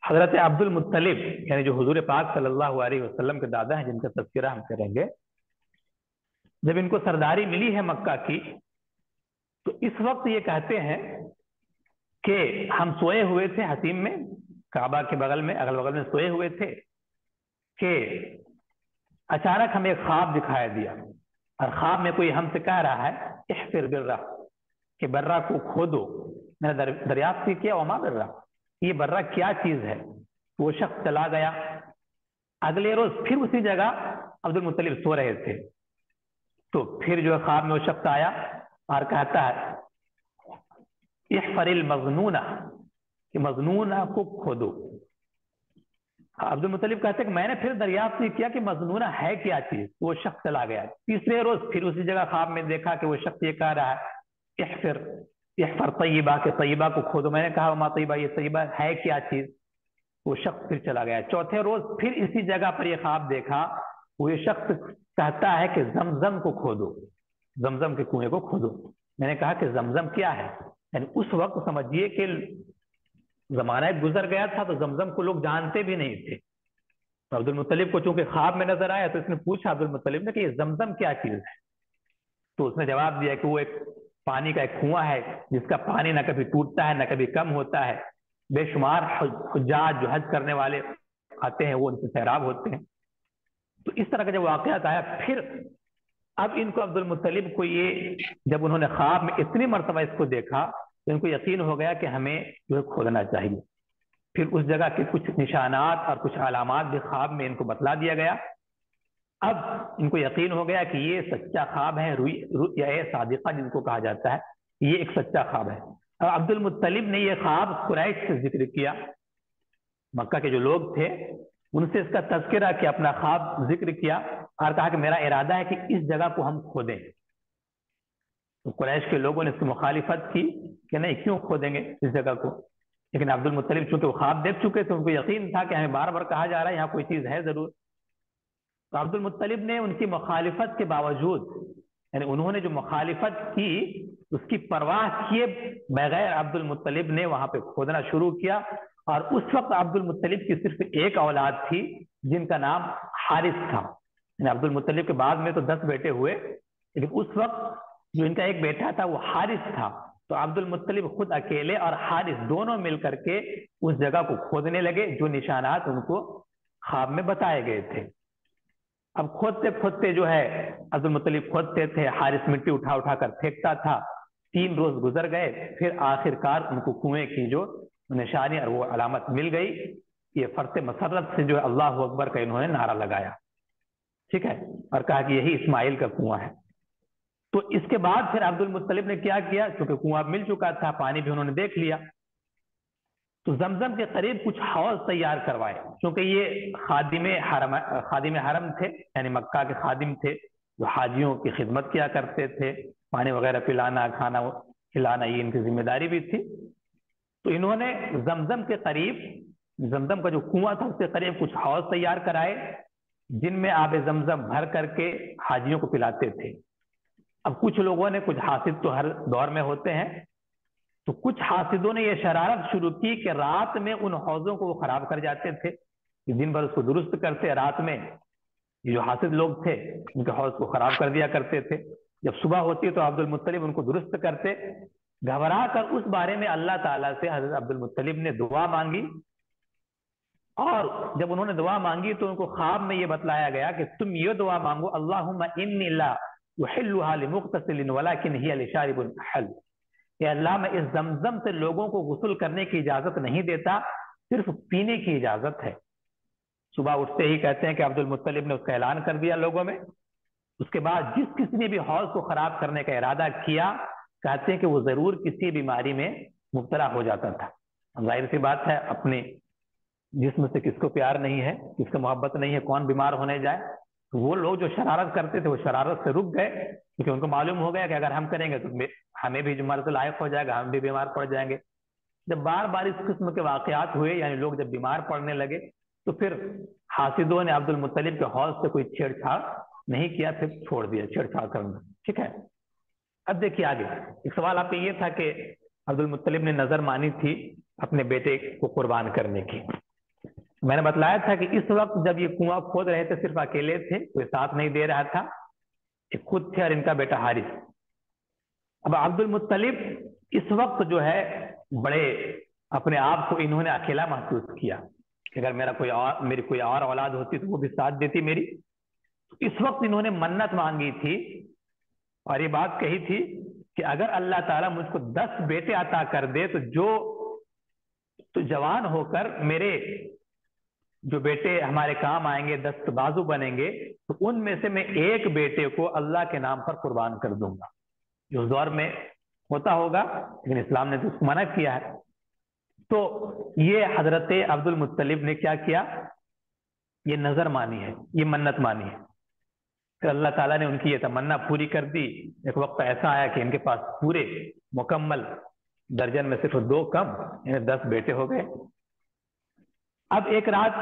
Speaker 2: हज़रत अब्दुल मुत्तलिब, यानी जो हजूर पाक सल्लल्लाहु अलैहि वसल्लम के दादा हैं, जिनका तस्करा हम करेंगे, जब इनको सरदारी मिली है मक्का की तो इस वक्त ये कहते हैं कि हम सोए हुए थे हसीम में काबा के बगल में अगल बगल में सोए हुए थे कि अचानक हमें ख्वाब दिखाया दिया। और ख्वाब में कोई हमसे कह रहा है इहफिर बिर्रा कि बर्रा को खोदो मैंने दर, दरियाफ्त किया ओमा बर्रा। ये बर्रा क्या चीज़ है? वो शख्स चला गया। अगले रोज फिर उसी जगह अब्दुल मुतलिब सो रहे थे। तो फिर जो है ख्वाब में वो शख्स आया। और कहता है इस फरिल मजनूना, कि मजनूना को खोदो। अब्दुल मुतलिब कहते कि मैंने फिर दरियाफ्त नहीं किया कि मजनूना है क्या चीज़? वो शख्स चला गया। तीसरे रोज फिर उसी जगह ख्वाब में देखा कि वो शख्स ये कह रहा है इहफिर इहफर तय्यबा, के तयबा को खोदो। मैंने कहा माँ तय्यबा, ये तय्यबा है क्या चीज़? वो शख्स फिर चला गया। चौथे रोज फिर इसी जगह पर यह ख्वाब देखा, वो ये शख्स कहता है कि जमजम को खोदो। जमजम के कुएँ को खोदो। मैंने कहा कि जमजम क्या है? यानी उस वक्त समझिए कि जमाना गुजर गया था तो जमजम को लोग जानते भी नहीं थे। तो अब्दुल मुतलिब को चूँकि ख्वाब में नज़र आया तो इसने पूछा अब्दुल मुतलिब ने कि ये जमजम क्या चीज़ है? तो उसने जवाब दिया कि वो एक पानी का एक कुआँ है, जिसका पानी ना कभी टूटता है, ना कभी कम होता है। बेशुमार हजाज जो हज करने वाले आते हैं, वो उनसे सैराब होते हैं। तो इस तरह का जब वाकत आया, फिर अब इनको अब्दुल मुतलिब को ये, जब उन्होंने ख्वाब में इतनी मरतबा इसको देखा तो इनको यकीन हो गया कि हमें जो है खोदना चाहिए। फिर उस जगह के कुछ निशानात और कुछ अलामत भी ख्वाब में इनको बतला दिया गया। अब इनको यकीन हो गया कि ये सच्चा ख्वाब है, रुई या सादिका जिनको कहा जाता है, ये एक सच्चा ख्वाब है। अब अब्दुल मुत्तलिब ने यह ख्वाब कुरैश से ज़िक्र किया। मक्का के जो लोग थे, उनसे इसका तस्करा किया अपना ख्वाब ज़िक्र किया। और कहा कि मेरा इरादा है कि इस जगह को हम खोदें तो कुरैश के लोगों ने इसकी मुखालिफत की कि नहीं, क्यों खोदेंगे इस जगह को? लेकिन अब्दुल मुतलिब चूँकि वो ख्वाब देख चुके थे, उनको यकीन था कि हमें बार बार कहा जा रहा है, यहाँ कोई चीज़ है ज़रूर। तो अब्दुल मुतलिब ने उनकी मुखालिफत के बावजूद, यानी उन्होंने जो मुखालिफत की, उसकी परवाह किए बगैर अब्दुल मुत्तलिब ने वहाँ पे खोदना शुरू किया। और उस वक्त अब्दुल मुत्तलिब की सिर्फ़ एक औलाद थी, जिनका नाम हारिस था। अब्दुल मुत्तलिब के बाद में तो दस बेटे हुए, लेकिन उस वक्त जो इनका एक बेटा था, वो हारिस था। तो अब्दुल मुत्तलिब खुद अकेले और हारिस दोनों मिलकर के उस जगह को खोदने लगे, जो निशानात उनको ख्वाब में बताए गए थे। अब खोदते खोदते जो है, अब्दुल मुत्तलिब खोदते थे, हारिस मिट्टी उठा उठा कर फेंकता था। तीन रोज गुजर गए, फिर आखिरकार उनको कुएँ की जो निशानी और वो अलामत मिल गई। ये फर्त मसरत से जो है अल्लाह अकबर का इन्होंने नारा लगाया। ठीक है? और कहा कि यही इस्माइल का कुआँ है। तो इसके बाद फिर अब्दुल मुत्तलिब ने क्या किया? क्योंकि कुआँ मिल चुका था, पानी भी उन्होंने देख लिया। तो जमजम के करीब कुछ हौज तैयार करवाए। क्योंकि ये खादिम हरम खादिम हरम थे, यानी मक्का के खादिम थे, जो हाजियों की खिदमत किया करते थे। पानी वगैरह पिलाना, खाना, खिलाना, ये इनकी ज़िम्मेदारी भी थी। तो इन्होंने जमजम के करीब, जमजम का जो कुआँ था, उसके करीब कुछ हौज तैयार कराए। जिनमें आब जमजम भर करके हाजियों को पिलाते थे। अब कुछ लोगों ने, कुछ हासिद तो हर दौर में होते हैं तो कुछ हासिदों ने यह शरारत शुरू की कि रात में उन हौजों को वो खराब कर जाते थे दिन भर उसको दुरुस्त करते, रात में ये जो हासिद लोग थे, उनके हौज को खराब कर दिया करते थे। जब सुबह होती तो अब्दुल मुत्तलिब उनको दुरुस्त करते। घबरा कर उस बारे में अल्लाह ताला से हज़रत अब्दुल मुत्तलिब ने दुआ मांगी और जब उन्होंने दुआ मांगी तो उनको ख्वाब में ये बतलाया गया कि तुम ये दुआ मांगो अल्लाह, मैं इस जमजम से लोगों को गुसल करने की इजाज़त नहीं देता, सिर्फ़ पीने की इजाज़त है। सुबह उठते ही कहते हैं कि अब्दुल मुत्तलिब ने उसका ऐलान कर दिया लोगों में। उसके बाद जिस किसी ने भी हौज को खराब करने का इरादा किया, कहते हैं कि वो ज़रूर किसी बीमारी में मुबतला हो जाता था। ज़ाहिर सी बात है, अपने जिसम से किसको प्यार नहीं है, किसको मोहब्बत नहीं है, कौन बीमार होने जाए तो वो लोग जो शरारत करते थे, वो शरारत से रुक गए, क्योंकि उनको मालूम हो गया कि अगर हम करेंगे तो हमें भी मर्ज लायक हो जाएगा, हम भी बीमार पड़ जाएँगे। जब बार बार इस किस्म के वाकयात हुए, यानी लोग जब बीमार पड़ने लगे तो फिर हासिदों ने अब्दुल मुतलिब के हौज से कोई छेड़छाड़ नहीं किया, फिर छोड़ दिया छेड़छाड़ करना। ठीक है? अब देखिए आगे, एक सवाल आपका ये था कि अब्दुल मुतलिब ने नज़र मानी थी अपने बेटे को कुर्बान करने की। मैंने बतलाया था कि इस वक्त जब ये कुआँ खोद रहे थे, सिर्फ़ अकेले थे, कोई साथ नहीं दे रहा था, ये खुद थे और इनका बेटा हारिस। अब अब्दुल मुत्तलिब इस वक्त जो है, बड़े अपने आप को इन्होंने अकेला महसूस किया कि अगर मेरा कोई और, मेरी कोई और औलाद होती तो वो भी साथ देती मेरी। इस वक्त इन्होंने मन्नत मांगी थी और ये बात कही थी कि अगर अल्लाह ताला मुझको दस बेटे अता कर दे तो जो तो जवान होकर मेरे जो बेटे हमारे काम आएँगे, दस्त बाजू बनेंगे तो उनमें से मैं एक बेटे को अल्लाह के नाम पर कुर्बान कर दूँगा। जो दौर में होता होगा, लेकिन इस्लाम ने तो उसको मना किया है। तो ये हज़रत अब्दुल मुत्तलिब ने क्या किया? ये नज़र मानी है, ये मन्नत मानी है। फिर अल्लाह ताला ने उनकी ये तमन्ना पूरी कर दी। एक वक्त ऐसा आया कि इनके पास पूरे मुकम्मल दर्जन में सिर्फ़ दो कम इन्हें दस बेटे हो गए। अब एक रात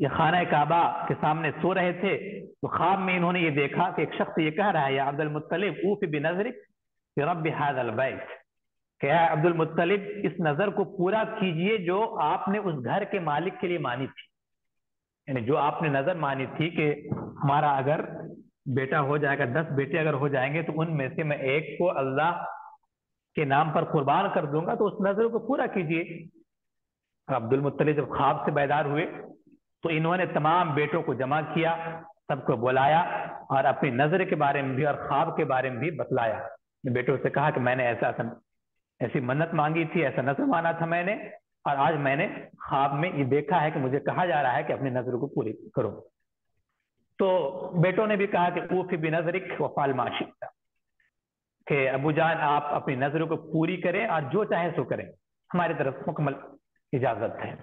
Speaker 2: ये खाना काबा के सामने सो रहे थे तो ख्वाब में इन्होंने ये देखा कि एक शख्स ये कह रहा है, या अब्दुल मुत्तलिब ऊफ बिनजरिक रब बैत। क्या अब्दुल मुत्तलिब इस नज़र को पूरा कीजिए जो आपने उस घर के मालिक के लिए मानी थी। यानी जो आपने नज़र मानी थी कि हमारा अगर बेटा हो जाएगा, दस बेटे अगर हो जाएँगे तो उनमें से मैं एक को अल्लाह के नाम पर कुर्बान कर दूँगा तो उस नज़र को पूरा कीजिए। अब्दुल मुत्तलिब जब ख्वाब से बैदार हुए तो इन्होंने तमाम बेटों को जमा किया, सबको बुलाया और अपनी नज़र के बारे में भी और ख्वाब के बारे में भी बतलाया। बेटों से कहा कि मैंने ऐसा ऐसी मन्नत मांगी थी, ऐसा नज़र माना था मैंने और आज मैंने ख्वाब में ये देखा है कि मुझे कहा जा रहा है कि अपनी नज़र को पूरी करो। तो बेटों ने भी कहा कि ऊफ भी नजरिक वफाल माशिकता कि अबू जान आप अपनी नज़रों को पूरी करें और जो चाहे सो करें। हमारी तरफ़ मुकम्मल इजाज़त है।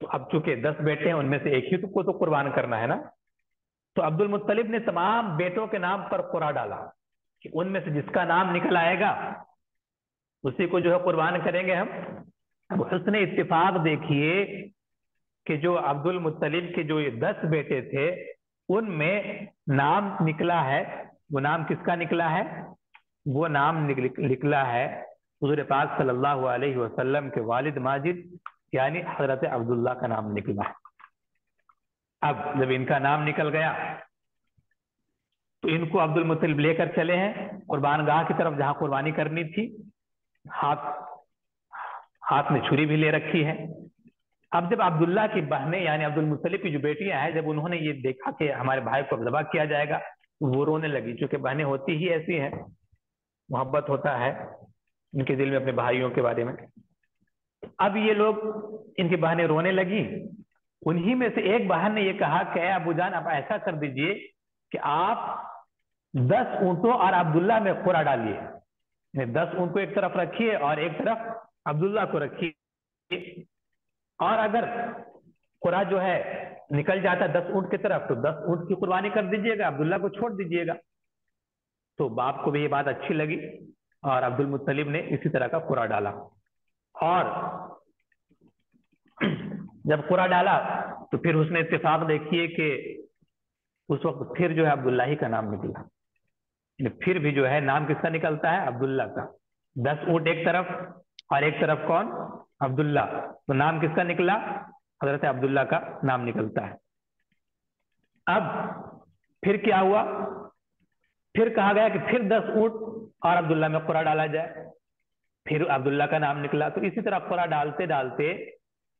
Speaker 2: तो अब चूँकि दस बेटे हैं, उनमें से एक ही को तो कुर्बान करना है ना? तो अब्दुल मुत्तलिब ने तमाम बेटों के नाम पर कुरा डाला कि उनमें से जिसका नाम निकल आएगा, उसी को जो है कुर्बान करेंगे हम। अब उसने इतफाक देखिए कि जो अब्दुल मुत्तलिब के जो ये दस बेटे थे, उनमें नाम निकला है। वो नाम किसका निकला है? वो नाम निकला है हजूर पाक सल्लल्लाहु के वालिद माजिद, यानी हज़रत अब्दुल्ला का नाम निकला अब जब इनका नाम निकल गया तो इनको अब्दुल मुतलिब लेकर चले हैं कुर्बान गाह की तरफ़ जहाँ कुर्बानी करनी थी, हाथ हाथ में छुरी भी ले रखी है। अब जब अब्दुल्ला की बहनें, यानी अब्दुल मुतलिब की जो बेटियाँ हैं, जब उन्होंने ये देखा कि हमारे भाई को अब दबा किया जाएगा तो वो रोने लगी, चूँकि बहनें होती ही ऐसी हैं, मोहब्बत होता है। इनके दिल में अपने भाइयों के बारे में। अब ये लोग इनकी बहनें रोने लगी। उन्हीं में से एक बहन ने ये कहा कि अबू जान, आप ऐसा कर दीजिए कि आप दस ऊंटों और अब्दुल्ला में खुरा डालिए। दस ऊँट को एक तरफ़ रखिए और एक तरफ़ अब्दुल्ला को रखिए। और अगर खुरा जो है निकल जाता दस ऊँट की तरफ़ तो दस ऊँट की कुर्बानी कर दीजिएगा, अब्दुल्ला को छोड़ दीजिएगा। तो बाप को भी ये बात अच्छी लगी। और अब्दुल मुत्तलिब ने इसी तरह का कुरा डाला। और जब कुरा डाला तो फिर उसने इत्तेफाक देखिए कि उस वक्त फिर जो है अब्दुल्ला का नाम निकला। फिर भी जो है नाम किसका निकलता है? अब्दुल्ला का। दस ऊँट एक तरफ़ और एक तरफ़ कौन? अब्दुल्ला। तो नाम किसका निकला? हज़रत अब्दुल्ला का नाम निकलता है। अब फिर क्या हुआ? फिर कहा गया कि फिर दस ऊँट और अब्दुल्ला में कुरा डाला जाए। फिर अब्दुल्ला का नाम निकला। तो इसी तरह कुरा डालते डालते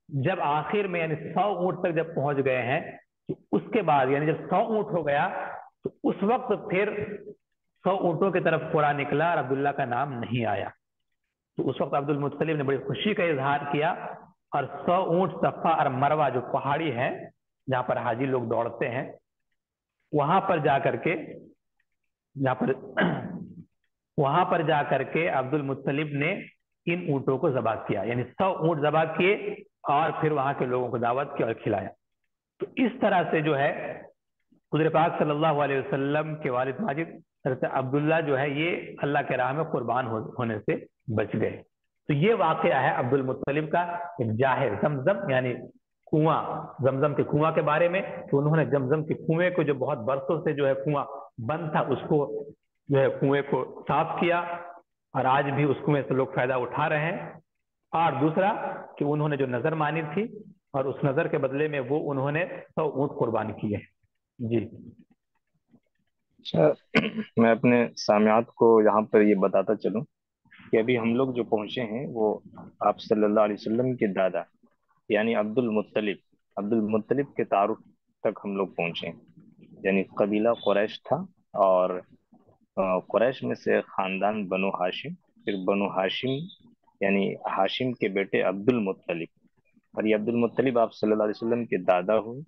Speaker 2: जब आखिर में यानी सौ ऊँट तक जब पहुँच गए हैं तो उसके बाद यानी जब सौ ऊँट हो गया तो उस वक्त फिर सौ ऊंटों की तरफ़ कुरा निकला और अब्दुल्ला का नाम नहीं आया। तो उस वक्त अब्दुल मुतलिब ने बड़ी खुशी का इजहार किया और सौ ऊँट सफ़ा और मरवा जो पहाड़ी है, जहाँ पर हाजी लोग दौड़ते हैं, वहाँ पर जाकर के जहाँ पर वहाँ पर जाकर के अब्दुल मुतलिब ने इन ऊंटों को जबा किया यानी सौ ऊँट जबा किए और फिर वहाँ के लोगों को दावत किया और खिलाया। तो इस तरह से जो है पाक सल्लल्लाहु अलैहि वसल्लम के वालिद माजिद अब्दुल्ला जो है ये अल्लाह के राह में कुर्बान हो, होने से बच गए। तो ये वाक़ है अब्दुल मुतलिब का ज़ाहिर जमजम यानी कुआँ, जमजम के कुआँ के बारे में तो उन्होंने जमजम के कुएँ को जो बहुत बरसों से जो है कुआँ बंद था, उसको जो है कुएँ को साफ़ किया और आज भी उस कुएँ से लोग फ़ायदा उठा रहे हैं। और दूसरा कि उन्होंने जो नज़र मानी थी और उस नज़र के बदले में वो उन्होंने सौ ऊँट कुर्बान किए। जी।
Speaker 1: अच्छा मैं अपने सामियात को यहाँ पर ये बताता चलूँ कि अभी हम लोग जो पहुँचे हैं वो आप सल्लल्लाहु अलैहि वसल्लम के दादा यानी अब्दुल मुत्तलिब अब्दुल मुत्तलिब के तारुफ तक हम लोग पहुँचे। यानी कबीला क्रैश था और क्रैश में से ख़ानदान बनो हाशिम, फिर बनो हाशिम, यानी हाशिम के बेटे अब्दुल मुत्तलिब। और ये अब्दुल मुत्तलिब आप सल्लल्लाहु अलैहि वसल्लम के दादा हुए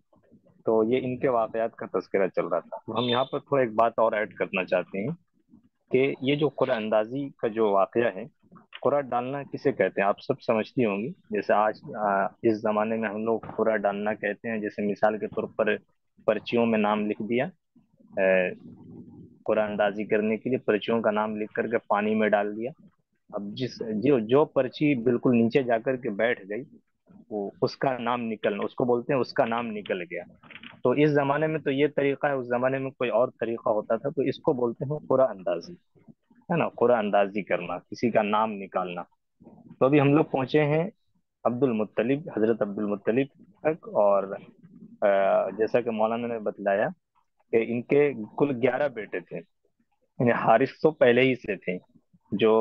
Speaker 1: तो ये इनके वाकयात का तस्करा चल रहा था। तो हम यहाँ पर थोड़ा एक बात और ऐड करना चाहते हैं कि ये जो कुरान अंदाजी का जो वाक़ है कुरा डालना किसे कहते हैं? आप सब समझती होंगी। जैसे आज इस जमाने में हम लोग कुरा डालना कहते हैं। जैसे मिसाल के तौर पर पर्चियों में नाम लिख दिया। कुरा अंदाजी करने के लिए पर्चियों का नाम लिख करके पानी में डाल दिया। अब जिस, जो जो पर्ची बिल्कुल नीचे जाकर के बैठ गई, वो उसका नाम निकलना, उसको बोलते हैं उसका नाम निकल गया। तो इस जमाने में तो ये तरीका है, उस जमाने में कोई और तरीका होता था तो इसको बोलते हैं पूरा अंदाजी है ना कुरा अंदाजी करना किसी का नाम निकालना। तो अभी हम लोग पहुँचे हैं अब्दुल मुत्तलिब हज़रत अब्दुल मुत्तलिब तक और जैसा कि मौलाना ने बतलाया कि इनके कुल ग्यारह बेटे थे। हारिस तो पहले ही से थे जो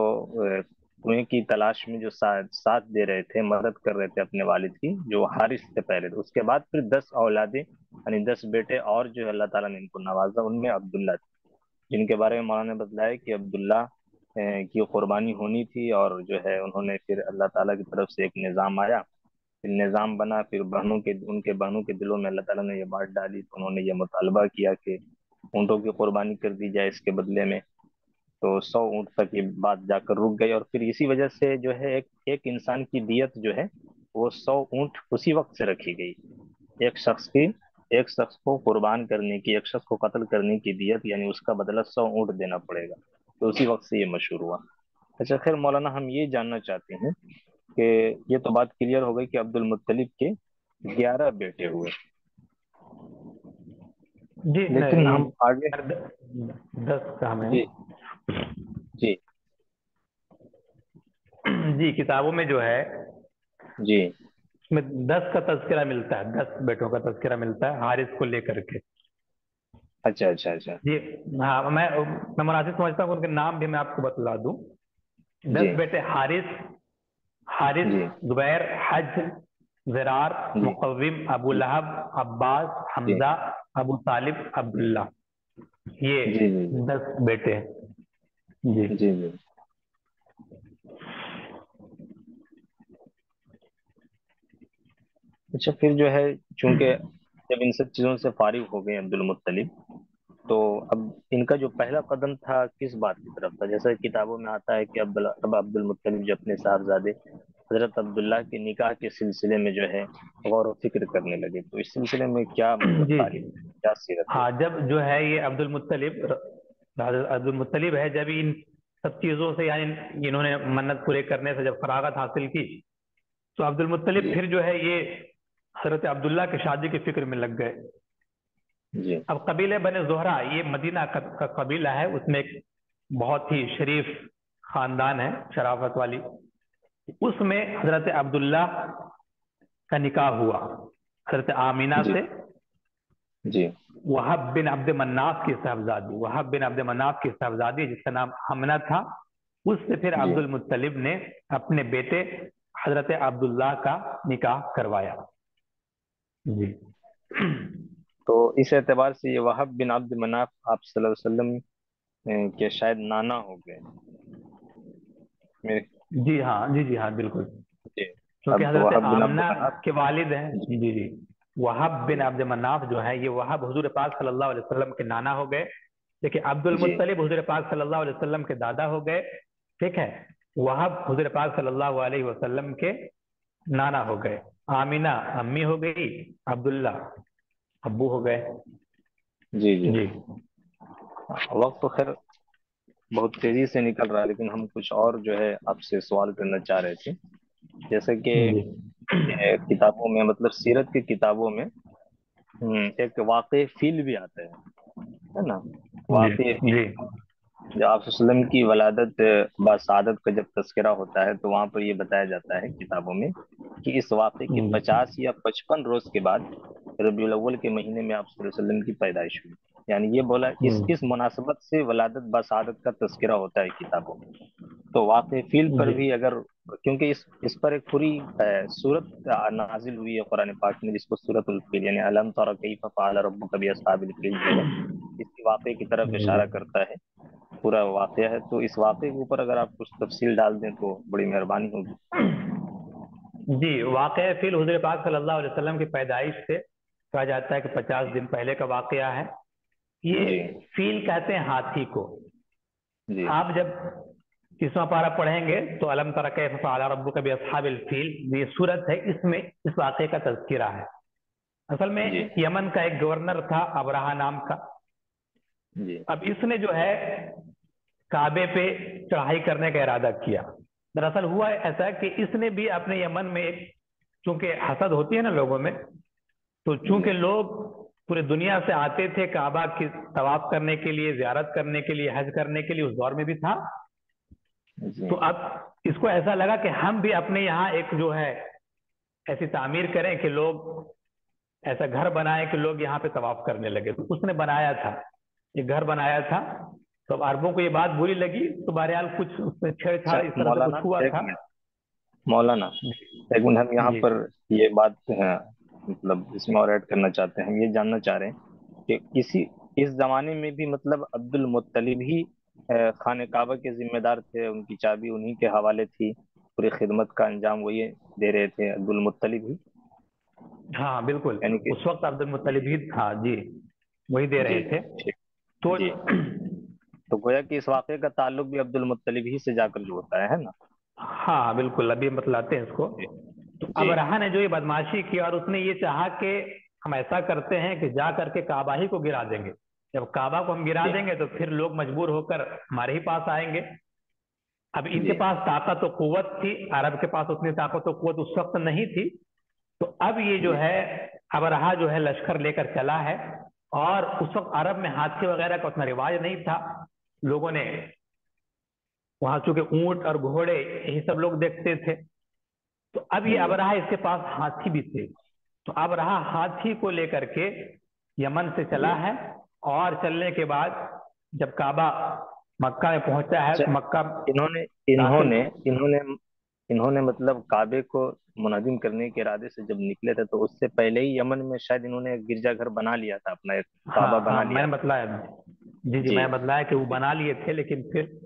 Speaker 1: कुएँ की तलाश में जो सा, साथ दे रहे थे मदद कर रहे थे अपने वालिद की जो हारिस से पहले थे। उसके बाद फिर दस औलादे यानी दस बेटे और जो अल्लाह ताला ने इनको नवाजा उनमें अब्दुल्ला थे। जिनके बारे में मौलाना ने बताया कि अब्दुल्ला की कुर्बानी होनी थी और जो है उन्होंने फिर अल्लाह ताला की तरफ़ से एक निज़ाम आया। फिर निज़ाम बना, फिर बहनों के, उनके बहनों के दिलों में अल्लाह ताला ने ये बात डाली तो उन्होंने ये मुतालबा किया कि ऊँटों की कुर्बानी कर दी जाए इसके बदले में। तो सौ ऊँट तक ये बात जाकर रुक गई और फिर इसी वजह से जो है एक एक इंसान की दियत जो है वो सौ ऊँट उसी वक्त से रखी गई। एक शख्स की एक शख्स को कुर्बान करने की एक शख्स को कत्ल करने की दियत यानी उसका बदला सौ ऊँट देना पड़ेगा। तो उसी वक्त से ये मशहूर हुआ। अच्छा खैर मौलाना हम ये जानना चाहते हैं कि ये तो बात क्लियर हो गई कि अब्दुल मुत्तलिब के ग्यारह बेटे हुए।
Speaker 2: जी
Speaker 1: लेकिन हम आगे
Speaker 2: दस का हमें।
Speaker 1: जी। जी।
Speaker 2: जी किताबों में जो है
Speaker 1: जी।
Speaker 2: उसमें दस का तस्करा मिलता है दस बेटों का तस्करा मिलता है हारिस को लेकर के।
Speaker 1: अच्छा अच्छा अच्छा।
Speaker 2: जी हाँ मैं मैं मुनासिब समझता हूँ उनके नाम भी मैं आपको बतला दूँ। दस बेटे हारिस हारिस जुबैर हज जरार मुकविम अबू लहब अब्बास हमजा अबू तालिब अब्दुल्ला। ये
Speaker 1: जी जी।
Speaker 2: दस बेटे हैं। जी।
Speaker 1: जी जी। अच्छा फिर जो है चूँकि जब इन सब चीज़ों से फारिग हो गए अब्दुल मुत्तलिब तो अब इनका जो पहला कदम था किस बात की तरफ़ था? जैसे किताबों में आता है कि अब्दुल अब अब्दुल मुत्तलिब जो अपने साहबजादे हज़रत अब्दुल्ला के निकाह के सिलसिले में जो है गौर फ़िक्र करने लगे। तो इस सिलसिले में क्या मतलब है? क्या सीरत हाँ?
Speaker 2: जब जो है ये अब्दुल मुत्तलिब अब्दुल मुत्तलिब है जब इन सब चीज़ों से यानी इन्होंने मन्नत पूरे करने से जब फरागत हासिल की तो अब्दुल मुत्तलिब फिर जो है ये हज़रत अब्दुल्ला की शादी की फ़िक्र में लग गए। अब कबीले बने जोहरा ये मदीना का, कबीला है उसमें एक बहुत ही शरीफ खानदान है शराफत वाली। उसमें हज़रत अब्दुल्ला का निकाह हुआ हज़रत आमीना से।
Speaker 1: जी।
Speaker 2: वहाब बिन अब्द मन्नाफ की साहबजादी वहाब बिन अब्द मन्नाफ की साहबजादी जिसका नाम हमना था उससे फिर अब्दुल मुत्तलिब ने अपने बेटे हज़रत अब्दुल्ला का निकाह करवाया। जी।
Speaker 1: तो इस एतबार से ये वहाब बिन अब्द मनाफ आप सल्लल्लाहु अलैहि वसल्लम के शायद नाना हो गए। मेरे
Speaker 2: जी हाँ जी जी हाँ बिल्कुल। क्योंकि हज़रत आमना
Speaker 1: मनाफ।
Speaker 2: वालिद हैं।
Speaker 1: जी
Speaker 2: जी जी। वहाब बिन अब्द मनाफ जो है ये वहाब हुजूर पाक सल्लल्लाहु अलैहि वसल्लम के नाना हो गए। देखिए अब्दुल मुत्तलिब हुजूर पाक सल्लल्लाहु अलैहि वसल्लम के दादा हो गए। ठीक है? वहाब हुजूर पाक सल्लल्लाहु अलैहि वसल्लम के नाना हो गए। आमिना अम्मी हो गई अब्दुल्ला अब्बू हो गए।
Speaker 1: जी जी।
Speaker 2: जी।
Speaker 1: वक्त तो खैर बहुत तेज़ी से निकल रहा है लेकिन हम कुछ और जो है आपसे सवाल करना चाह रहे थे। जैसे कि किताबों में मतलब सीरत की किताबों में हम्म, एक वाक़ फील भी आता है है ना?
Speaker 2: जी
Speaker 1: वाकई फील जब आप की वलादत बासादत का जब तस्करा होता है तो वहाँ पर ये बताया जाता है किताबों में कि इस वाक़े के पचास या पचपन रोज के बाद रबीउल के महीने में आप वसल्लम की पैदाइश हुई। यानी ये बोला इस किस मुनासबत से वलादत बासादत का तस्करा होता है किताबों में? तो वाक़ फील पर भी अगर क्योंकि इस इस पर एक पूरी सूरत नाजिल हुई है कुरान पाक में जिसको सूरत यानी अलम तरा कैफ फअल रब्बुका भी अस्हाबिल फील जो है इसी वाक़े की तरफ़ इशारा करता है। पूरा वाक़या है। तो इस वाक़े के ऊपर अगर आप कुछ तफसील डाल दें तो बड़ी मेहरबानी होगी।
Speaker 2: जी वाक़ फिल हुजूर पाक सल्लल्लाहु अलैहि वसल्लम की पैदाइश से कहा जाता है कि पचास दिन पहले का वाक़या है। ये फील कहते हैं हाथी को।
Speaker 1: जी।
Speaker 2: आप जब तीसवा पारा पढ़ेंगे तो अलम तरा कैफ फअल रब्बुका भी अस्हाबिल फील ये सूरत है इसमें इस वाक़े का तज़किरा है। असल में यमन का एक गवर्नर था अबराहा नाम का। अब इसने जो है काबे पे चढ़ाई करने का इरादा किया। दरअसल हुआ ऐसा कि इसने भी अपने यमन में एक चूँकि हसद होती है ना लोगों में तो चूँकि लोग पूरे दुनिया से आते थे काबा की तवाफ करने के लिए जियारत करने के लिए हज करने के लिए उस दौर में भी था। तो अब इसको ऐसा लगा कि हम भी अपने यहाँ एक जो है ऐसी तामीर करें कि लोग ऐसा घर बनाए कि लोग यहाँ पे तवाफ करने लगे। तो उसने बनाया था। ये घर बनाया था। तो अरबों को ये बात बुरी लगी तो बहरहाल कुछ उसमें छेड़छाड़ इस तरह से कुछ हुआ था।
Speaker 1: मौलाना एक मिनट हम यहाँ पर ये बात मतलब इसमें और ऐड करना चाहते हैं। हम ये जानना चाह रहे हैं कि इसी इस जमाने में भी मतलब अब्दुल मुत्तलिब ही खाने काबा के जिम्मेदार थे उनकी चाबी उन्हीं के हवाले थी पूरी खिदमत का अंजाम वही दे रहे थे अब्दुल मुत्तलिब ही।
Speaker 2: हाँ बिल्कुल। उस वक्त अब्दुल मुत्तलिब ही हाँ जी वही दे रहे थे। तो
Speaker 1: जी। तो गोया कि इस वाक़े का ताल्लुक भी अब्दुल मुत्तलिब ही से जाकर जो होता है है ना?
Speaker 2: हाँ बिल्कुल अभी हम बतलाते हैं इसको। तो अबराहा ने जो ये बदमाशी की और उसने ये चाहा कि हम ऐसा करते हैं कि जा करके काबा ही को गिरा देंगे। जब काबा को हम गिरा देंगे तो फिर लोग मजबूर होकर हमारे ही पास आएँगे। अब इनके पास ताकत और कुवत थी अरब के पास उतनी ताकत और कुवत उस वक्त नहीं थी। तो अब ये जो
Speaker 1: जी।
Speaker 2: है अबरहा जो है लश्कर लेकर चला है। और उस वक्त अरब में हाथी वगैरह का उतना रिवाज नहीं था लोगों ने वहाँ चूँकि ऊँट और घोड़े यही सब लोग देखते थे तो अब ये
Speaker 1: हम्म।
Speaker 2: अबरहा इसके पास हाथी भी थे तो अबरहा हाथी को लेकर के यमन से चला है और चलने के बाद जब काबा मक्का में पहुँचा है तो मक्का
Speaker 1: इन्होंने इन्होंने इन्होंने इन्होंने मतलब काबे को मुनहदिम करने के इरादे से जब निकले थे तो उससे पहले ही यमन में शायद इन्होंने एक गिरजाघर बना लिया था अपना एक
Speaker 2: हाँ
Speaker 1: बना
Speaker 2: हाँ
Speaker 1: लिया
Speaker 2: मैंने बतलाया जी जी। मैंने बतलाया कि वो बना लिए थे लेकिन फिर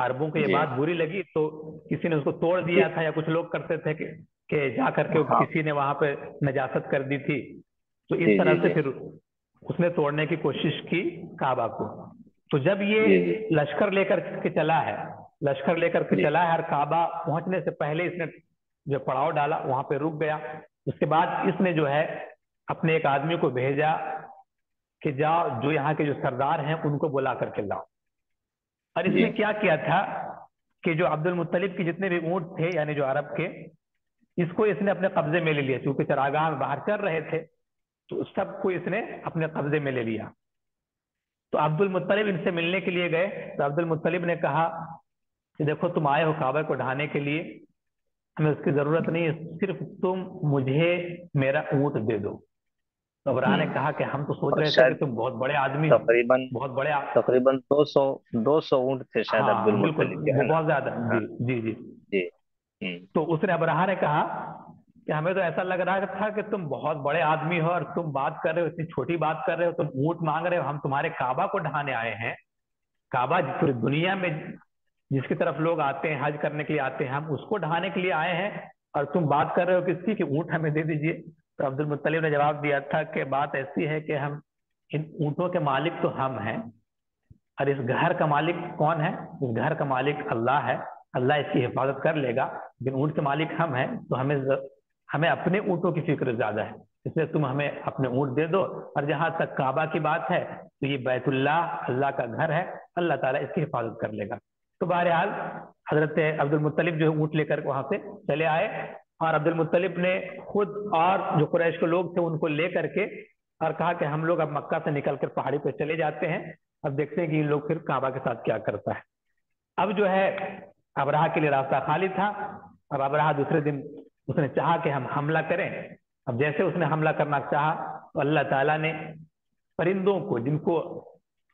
Speaker 2: अरबों को ये बात बुरी लगी तो किसी ने उसको तोड़ दिया था या कुछ लोग करते थे कि, कि जा करके
Speaker 1: हाँ।
Speaker 2: किसी ने वहाँ पे नजासत कर दी थी तो इस तरह से। फिर उसने तोड़ने की कोशिश की काबा को तो जब ये। लश्कर लेकर के चला है लश्कर लेकर के चला है और काबा पहुँचने से पहले इसने जो पड़ाव डाला वहाँ पे रुक गया। उसके बाद इसने जो है अपने एक आदमी को भेजा कि जाओ जो यहाँ के जो सरदार हैं उनको बुला करके लाओ। और इसने क्या किया था कि जो अब्दुल मुत्तलिब के जितने भी ऊँट थे यानी जो अरब के इसको इसने अपने कब्जे में ले लिया। क्योंकि चरागाह बाहर चल रहे थे तो सबको इसने अपने कब्जे में ले लिया। तो अब्दुल मुत्तलिब इनसे मिलने के लिए गए। तो अब्दुल मुत्तलिब ने कहा कि देखो तुम आए हो काबा को ढाने के लिए। हमें उसकी ज़रूरत नहीं है सिर्फ़ तुम मुझे मेरा ऊँट दे दो। तो अबराह ने
Speaker 1: हम्म।
Speaker 2: कहा कि हम तो सोच रहे थे कि तुम बहुत बड़े आदमी
Speaker 1: तकरीबन
Speaker 2: बहुत बड़े
Speaker 1: तकरीबन 200 200 ऊँट थे शायद
Speaker 2: हाँ
Speaker 1: अब्दुल
Speaker 2: बिल्कुल
Speaker 1: मुत्तलिब के
Speaker 2: बहुत ज़्यादा
Speaker 1: हाँ।
Speaker 2: जी जी। जी
Speaker 1: जी हम्म,
Speaker 2: तो उसने अबराहा ने कहा कि हमें तो ऐसा लग रहा था कि तुम बहुत बड़े आदमी हो और तुम बात कर रहे हो इतनी छोटी बात कर रहे हो तुम ऊँट मांग रहे हो हम तुम्हारे काबा को ढहाने आए हैं। काबा पूरी दुनिया में जिसकी तरफ़ लोग आते हैं, हज करने के लिए आते हैं, हम उसको ढहाने के लिए आए हैं। और तुम बात कर रहे हो किसकी? कि ऊँट हमें दे दीजिए। तो अब्दुल मुत्तलिब ने जवाब दिया था कि बात ऐसी है कि हम, इन ऊंटों के मालिक तो हम हैं। और इस घर का मालिक कौन है? इस घर का मालिक अल्लाह है। अल्लाह इसकी हिफाजत कर लेगा। लेकिन ऊँट के मालिक हम हैं तो हमें हमें अपने ऊंटों की फ़िक्र ज़्यादा है। इसलिए तुम हमें अपने ऊँट दे दो। और जहाँ तक काबा की बात है तो ये बैतुल्लाह अल्लाह का घर है। अल्लाह ताला इसकी हिफाजत कर लेगा। तो बहरहाल हज़रत अब्दुल मुत्तलिब जो है ऊँट लेकर वहाँ से चले आए और अब्दुल मुत्तलिब ने खुद और जो कुरैश के लोग थे उनको ले करके और कहा कि हम लोग अब मक्का से निकल कर पहाड़ी पर चले जाते हैं। अब देखते हैं कि ये लोग फिर काबा के साथ क्या करता है। अब जो है अबराह के लिए रास्ता खाली था। अब अबराह दूसरे दिन उसने चाहा कि हम हमला करें। अब जैसे उसने हमला करना चाहा तो अल्लाह ताला ने परिंदों को जिनको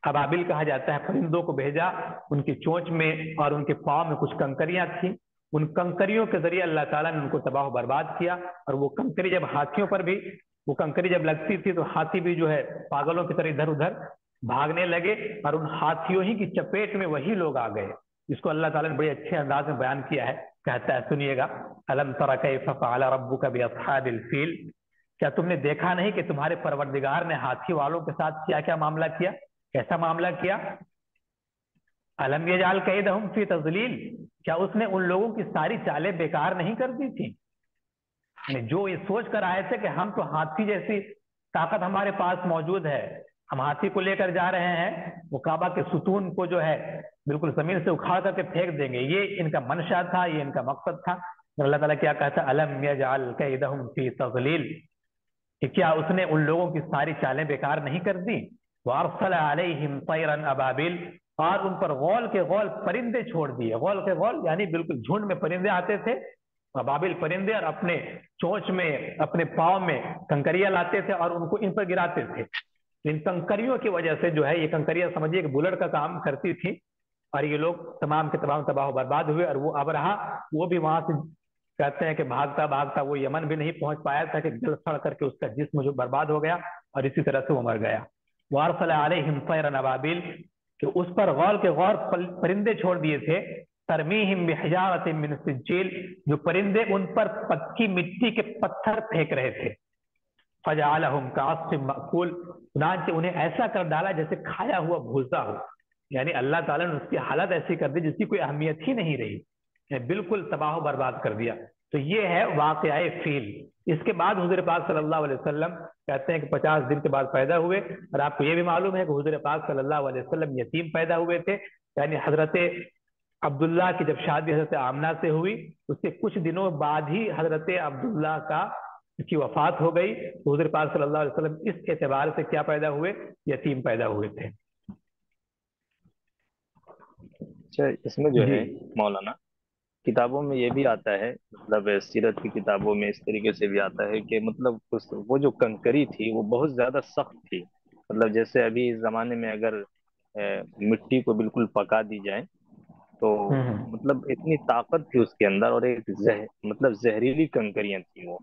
Speaker 2: अबाबिल कहा जाता है, परिंदों को भेजा, उनकी चोंच में और उनके पाँव में कुछ कंकरियाँ थी। उन कंकरियों के ज़रिए अल्लाह ताला ने उनको तबाह बर्बाद किया और वो कंकरी जब हाथियों पर भी, वो कंकरी जब लगती थी तो हाथी भी जो है पागलों की तरह इधर उधर भागने लगे और उन हाथियों ही की चपेट में वही लोग आ गए। इसको अल्लाह ताला ने बड़े अच्छे अंदाज में बयान किया है। कहता है, सुनिएगा, अलम फअल रब्बुका बिअसहाबिल फील? क्या तुमने देखा नहीं कि तुम्हारे परवरदिगार ने हाथी वालों के साथ क्या क्या मामला किया? कैसा मामला किया? अलम यजाल कैदहुम फ़ी तजलील, क्या उसने उन लोगों की सारी चालें बेकार नहीं कर दी थी? जो ये सोच कर आए थे कि हम तो हाथी जैसी ताकत हमारे पास मौजूद है, हम हाथी को लेकर जा रहे हैं, वो काबा के सुतून को जो है बिल्कुल ज़मीन से उखाड़ करके फेंक देंगे। ये इनका मंशा था, ये इनका मकसद था। अल्लाह ताला क्या कहता अलम यजाल कैदहुम फ़ी तजलील क्या उसने उन लोगों की सारी चालें बेकार नहीं कर दी? अबाबिल और उन पर गौल के गौल परिंदे छोड़ दिए गौल के गौल यानी बिल्कुल झुंड में परिंदे आते थे अबाबिल परिंदे और अपने चोंच में अपने पाँव में कंकरिया लाते थे और उनको इन पर गिराते थे इन कंकरियों की वजह से जो है ये कंकरिया समझिए कि बुलट का काम करती थी और ये लोग तमाम के तमाम तबाह बर्बाद हुए और वो अब रहा वो भी वहाँ से कहते हैं कि भागता भागता वो यमन भी नहीं पहुँच पाया था कि जल सड़ करके उसका जिस्म जो बर्बाद हो गया और इसी तरह से वो मर गया वारसल कि उस पर गौर के गौर परिंदे छोड़ दिए थे। तरमीहिम बिहिजारतिन मिन सिज्जिल, जो परिंदे उन पर पक्की मिट्टी के पत्थर फेंक रहे थे। फजालहुम कासिम उन्हें ऐसा कर डाला जैसे खाया हुआ भूसा हो। यानी अल्लाह ताला ने उसकी हालत ऐसी कर दी जिसकी कोई अहमियत ही नहीं रही। बिल्कुल तबाह बर्बाद कर दिया। तो ये है वाकया फील। इसके बाद हुजूर पाक सल्लल्लाहु अलैहि वसल्लम कहते हैं कि 50 दिन के बाद पैदा हुए और आपको ये भी मालूम है कि हुजूर पाक सल्लल्लाहु अलैहि वसल्लम यतीम पैदा हुए थे। यानी हज़रत अब्दुल्ला की जब शादी हज़रत आमना से हुई उसके कुछ दिनों बाद ही हज़रत अब्दुल्ला का की वफात हो गई। हुजूर पाक सल्लल्लाहु अलैहि वसल्लम इस एतबार से क्या पैदा हुए? यतीम पैदा हुए थे।
Speaker 1: अच्छा इसमें जो है मौलाना किताबों में ये भी आता है मतलब सीरत की किताबों में इस तरीके से भी आता है कि मतलब उस वो जो कंकरी थी वो बहुत ज़्यादा सख्त थी। मतलब जैसे अभी इस जमाने में अगर अ, मिट्टी को बिल्कुल पका दी जाए तो
Speaker 2: हम्म हम्म,
Speaker 1: मतलब इतनी ताकत थी उसके अंदर और एक जह, मतलब जहरीली कंकरियाँ थी वो।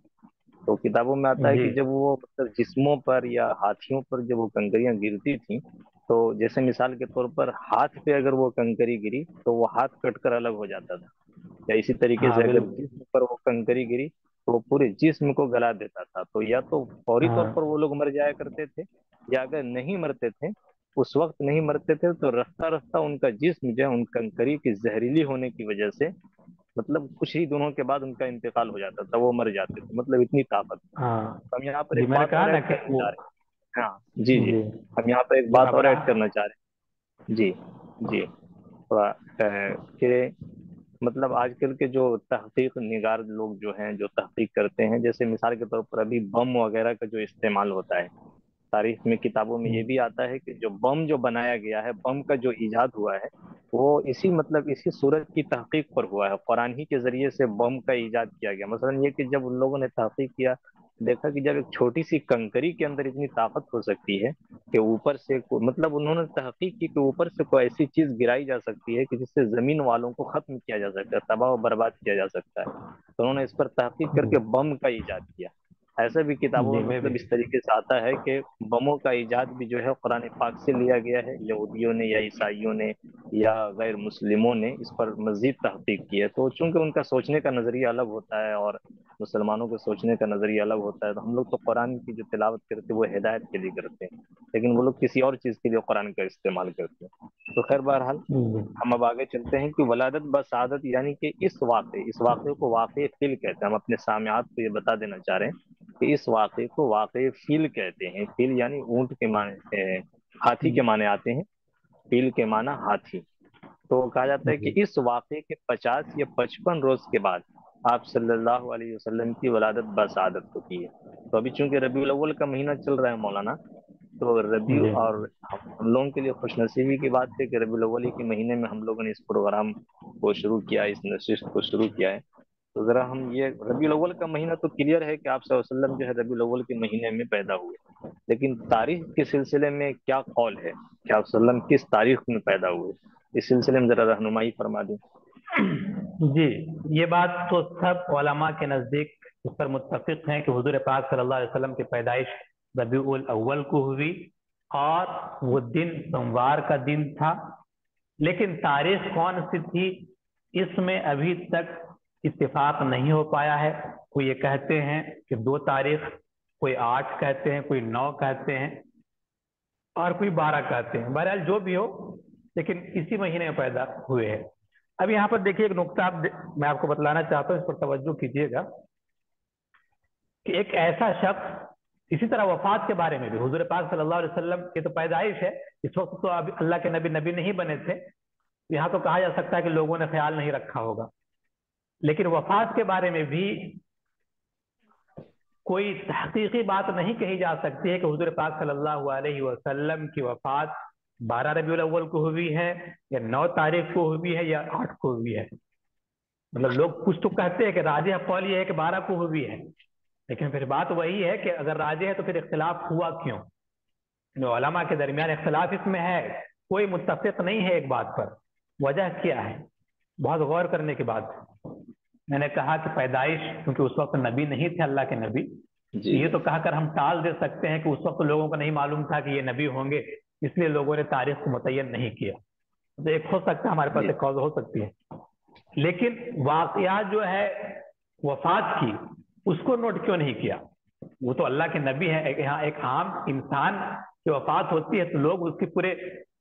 Speaker 1: तो किताबों में आता है कि जब वो मतलब जिस्मों पर या हाथियों पर जब वो कंकरियाँ गिरती थी तो जैसे मिसाल के तौर पर हाथ पे अगर वो कंकरी गिरी तो वो हाथ कटकर अलग हो जाता था। या इसी तरीके
Speaker 2: हाँ
Speaker 1: से अगर जिसम पर वो कंकरी गिरी तो वो पूरे जिस्म को गला देता था। तो या तो फौरी तौर पर
Speaker 2: हाँ
Speaker 1: वो लोग मर जाया करते थे या अगर नहीं मरते थे उस वक्त नहीं मरते थे तो रफ्ता रफ्ता उनका जिस्म जो है उन कंकरी की जहरीली होने की वजह से मतलब कुछ ही दिनों के बाद उनका इंतकाल हो जाता था वो मर जाते थे मतलब इतनी ताकत।
Speaker 2: हाँ।
Speaker 1: तो हम यहाँ पर एक बात
Speaker 2: कहा
Speaker 1: और
Speaker 2: ना
Speaker 1: ऐड
Speaker 2: कि
Speaker 1: करना
Speaker 2: वो
Speaker 1: चाह रहे हैं। जी जी। हम यहाँ पर एक बात और ऐड करना चाह रहे हैं। जी जी। थोड़ा कि मतलब आजकल के जो तहकीक निगार लोग जो हैं जो तहकीक करते हैं जैसे मिसाल के तौर पर अभी बम वगैरह का जो इस्तेमाल होता है तारीख में किताबों में ये
Speaker 2: हम्म,
Speaker 1: भी आता है कि जो बम जो बनाया गया है बम का जो ईजाद हुआ है वो इसी मतलब इसी सूरत की तहकीक पर हुआ है कुरान ही के ज़रिए से बम का ईजाद किया गया। मसलन ये कि जब उन लोगों ने तहकीक किया देखा कि जब एक छोटी सी कंकरी के अंदर इतनी ताकत हो सकती है कि ऊपर से को- मतलब उन्होंने तहकीक की कि ऊपर से कोई ऐसी चीज़ गिराई जा सकती है कि जिससे ज़मीन वालों को खत्म किया जा सकता है तबाह बर्बाद किया जा सकता है। तो उन्होंने इस पर तहकीक करके बम का ईजाद किया। ऐसे भी किताबों में मतलब इस तरीके से आता है कि बमों का इजाद भी जो है कुरान पाक से लिया गया है। यहूदियों ने या ईसाइयों ने या गैर मुस्लिमों ने इस पर मजीद तहकीक की है। तो चूँकि उनका सोचने का नज़रिया अलग होता है और मुसलमानों के सोचने का नज़रिया अलग होता है तो हम लोग तो कुरान की जो तिलावत करते हैं वो हिदायत के लिए करते हैं। लेकिन वो लोग किसी और चीज़ के लिए कुरान का इस्तेमाल करते हैं। तो खैर बहरहाल हम अब आगे चलते हैं कि वलादत बसादत यानी कि इस वाक़े इस वाक़े को वाक़े फिल कहते हैं। हम अपने सामयात को ये बता देना चाह रहे हैं कि इस वाक़े को वाक़े फील कहते हैं। फील यानी ऊँट के माने हाथी के माने आते हैं। फील के माना हाथी। तो कहा जाता है कि इस वाक़े के पचास या पचपन रोज के बाद आप सल्लल्लाहु अलैहि वसल्लम की वलादत बसादत होती है। तो अभी चूँकि रबी अव्वल का महीना चल रहा है मौलाना तो रबी और हम लोगों के लिए खुशनसीबी की बात है कि रबीउल अव्वल के महीने में हम लोगों ने इस प्रोग्राम को शुरू किया इस नशिस्त को शुरू किया है। तो जरा हम ये रबी अव्वल का महीना तो क्लियर है कि आप वसल्लम जो है रबीउल अव्वल के महीने में पैदा हुए लेकिन तारीख के सिलसिले में क्या कौल है? कि आप सल्लम किस तारीख में पैदा हुए? इस सिलसिले में जरा रहनुमाई फरमा दें।
Speaker 2: जी, ये बात तो सब उलमा के नज़दीक उस पर मुत्तफिक हैं कि हजूर पाक सल्लल्लाहु अलैहि वसल्लम की पैदाइश रबी अव्वल को हुई और वो दिन सोमवार का दिन था। लेकिन तारीख कौन सी थी? इसमें अभी तक इत्तेफाक नहीं हो पाया है। कोई ये कहते हैं कि दो तारीख, कोई आठ कहते हैं, कोई नौ कहते हैं और कोई बारह कहते हैं। बहरहाल जो भी हो, लेकिन इसी महीने में पैदा हुए हैं। अब यहाँ पर देखिए एक नुकता आप मैं आपको बतलाना चाहता हूँ, इस पर तवज्जो कीजिएगा कि एक ऐसा शख्स, इसी तरह वफात के बारे में भी, हजूर पाक सल्लल्लाहु अलैहि वसल्लम की तो पैदाइश है, इस वक्त तो अभी अल्लाह के नबी नबी नहीं बने थे। यहाँ तो कहा जा सकता है कि लोगों ने ख्याल नहीं रखा होगा। लेकिन वफात के बारे में भी कोई हकीकी बात नहीं कही जा सकती है कि हजूर पाक सल्लल्लाहु अलैहि वसल्लम की वफात बारह रबी अव्वल को हुई है, या नौ तारीख को हुई है, या आठ को हुई है। मतलब लोग कुछ तो कहते हैं कि राजे कौल ये है कि बारह को हुई है। लेकिन फिर बात वही है कि अगर राजे है तो फिर इख्तलाफ हुआ क्यों? जो के दरमियान इख्तलाफ इसमें है, कोई मुत्तफिक नहीं है एक बात पर। वजह क्या है? बहुत गौर करने की बात है मैंने कहा कि पैदाइश क्योंकि उस वक्त नबी नहीं थे अल्लाह के नबी ये तो कहकर हम टाल दे सकते हैं कि उस वक्त लोगों को नहीं मालूम था कि ये नबी होंगे इसलिए लोगों ने तारीख को मुतयन नहीं किया। तो एक हो सकता है हमारे पास एक कॉज हो सकती है। लेकिन वाकया जो है वफात की उसको नोट क्यों नहीं किया? वो तो अल्लाह के नबी है यहाँ एक आम इंसान की वफात होती है तो लोग उसकी पूरे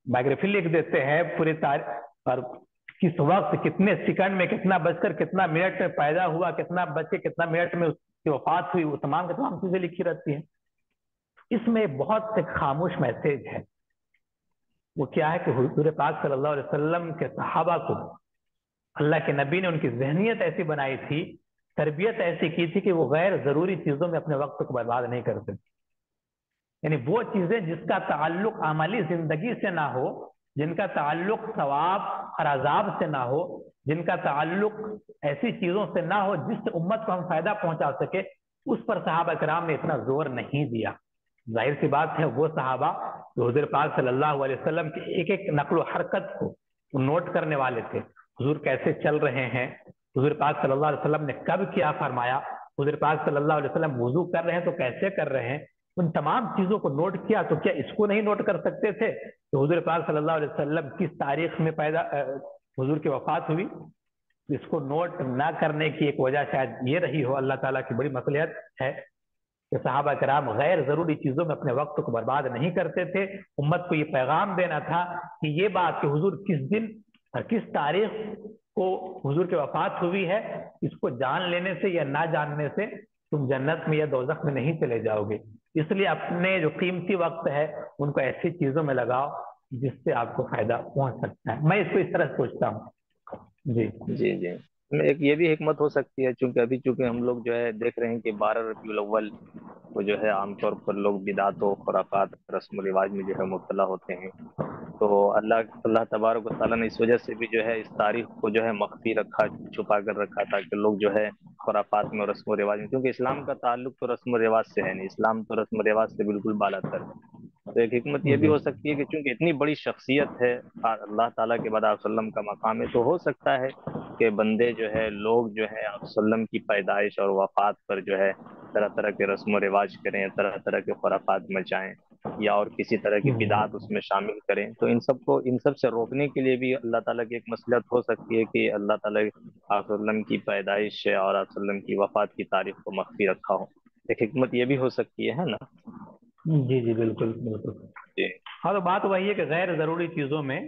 Speaker 2: बायोग्राफी लिख देते हैं पूरे तारीख और किस वक्त कितने सेकंड में कितना बजकर कितना मिनट में पैदा हुआ, कितना बज के कितना मिनट में उसकी वफात हुई, वो तमाम की तमाम चीज़ें लिखी रहती हैं। इसमें बहुत से खामोश मैसेज है। वो क्या है कि हुजूर पाक सल्लल्लाहु अलैहि वसल्लम के सहाबा को अल्लाह के नबी ने उनकी जहनीत ऐसी बनाई थी, तरबियत ऐसी की थी कि वो गैर ज़रूरी चीज़ों में अपने वक्त को बर्बाद नहीं करते। यानी वो चीज़ें जिसका ताल्लुक अमली ज़िंदगी से ना हो जिनका ताल्लुक सवाब और अजाब से ना हो, जिनका ताल्लुक ऐसी चीज़ों से ना हो जिससे उम्मत को हम फ़ायदा पहुँचा सके, उस पर साहब कराम ने इतना ज़ोर नहीं दिया। ज़ाहिर सी बात है, वो साहबा जो हजर पाक सल्लल्लाहु अलैहि वसल्लम की एक एक नकलो हरकत को नोट करने वाले थे। हजूर कैसे चल रहे हैं? हजूर पाक सल्लल्लाहु अलैहि वसल्लम ने कब क्या फरमाया? हजूर पाक सल्लल्लाहु अलैहि वज़ू कर रहे हैं तो कैसे कर रहे हैं? उन तमाम चीज़ों को नोट किया तो क्या इसको नहीं नोट कर सकते थे? तो हजूर पाक सल्लल्लाहु अलैहि वसल्लम किस तारीख में पैदा हजूर की वफात हुई? इसको नोट ना करने की एक वजह शायद ये रही हो, अल्लाह ताला की बड़ी मसलियत है कि साहबा कराम गैर ज़रूरी चीज़ों में अपने वक्त को बर्बाद नहीं करते थे। उम्मत को ये पैगाम देना था कि ये बात कि हुजूर किस दिन और किस तारीख को हुजूर की वफात हुई है, इसको जान लेने से या ना जानने से तुम जन्नत में या दोजख में नहीं चले जाओगे। इसलिए अपने जो कीमती वक्त है, उनको ऐसी चीज़ों में लगाओ जिससे आपको फ़ायदा पहुँच सकता है। मैं इसको इस तरह सोचता हूँ।
Speaker 1: जी। जी जी। एक ये भी हिकमत हो सकती है क्योंकि अभी चूँकि हम लोग जो है देख रहे हैं कि बारह रबी अव्वल को जो है आमतौर पर लोग बिदातों, खुराफात रस्म रिवाज में जो है मुबतला होते हैं। तो अल्लाह अल्लाह तबारक ने इस वजह से भी जो है इस तारीख को जो है मख्फी रखा, छुपा कर रखा ताकि लोग जो है खुराफात में रस्म रिवाज में, क्योंकि इस्लाम का ताल्लुक तो रस्म रिवाज से है नहीं, इस्लाम तो रस्म रिवाज से बिल्कुल बालातर है। तो एक हमत ये भी हो सकती है कि चूँकि इतनी बड़ी शख्सियत है अल्लाह ताला के बाद आप का मकाम है तो हो सकता है कि बंदे जो है लोग जो है आप की पैदाइश और वफात पर जो है तरह तरह के रस्म व रिवाज करें तरह तरह के खुराफात मचाएँ या और किसी तरह की बिदात उसमें शामिल करें तो इन सबको इन सबसे रोकने के लिए भी अल्लाह ताला की एक मसलत हो सकती है कि अल्लाह ताला आप की पैदाइश और आप की वफात की तारीख को मख्फी रखा हो। एक हमत ये भी हो सकती है ना?
Speaker 2: जी जी बिल्कुल बिल्कुल। जी। हाँ तो बात वही है कि गैर ज़रूरी चीज़ों में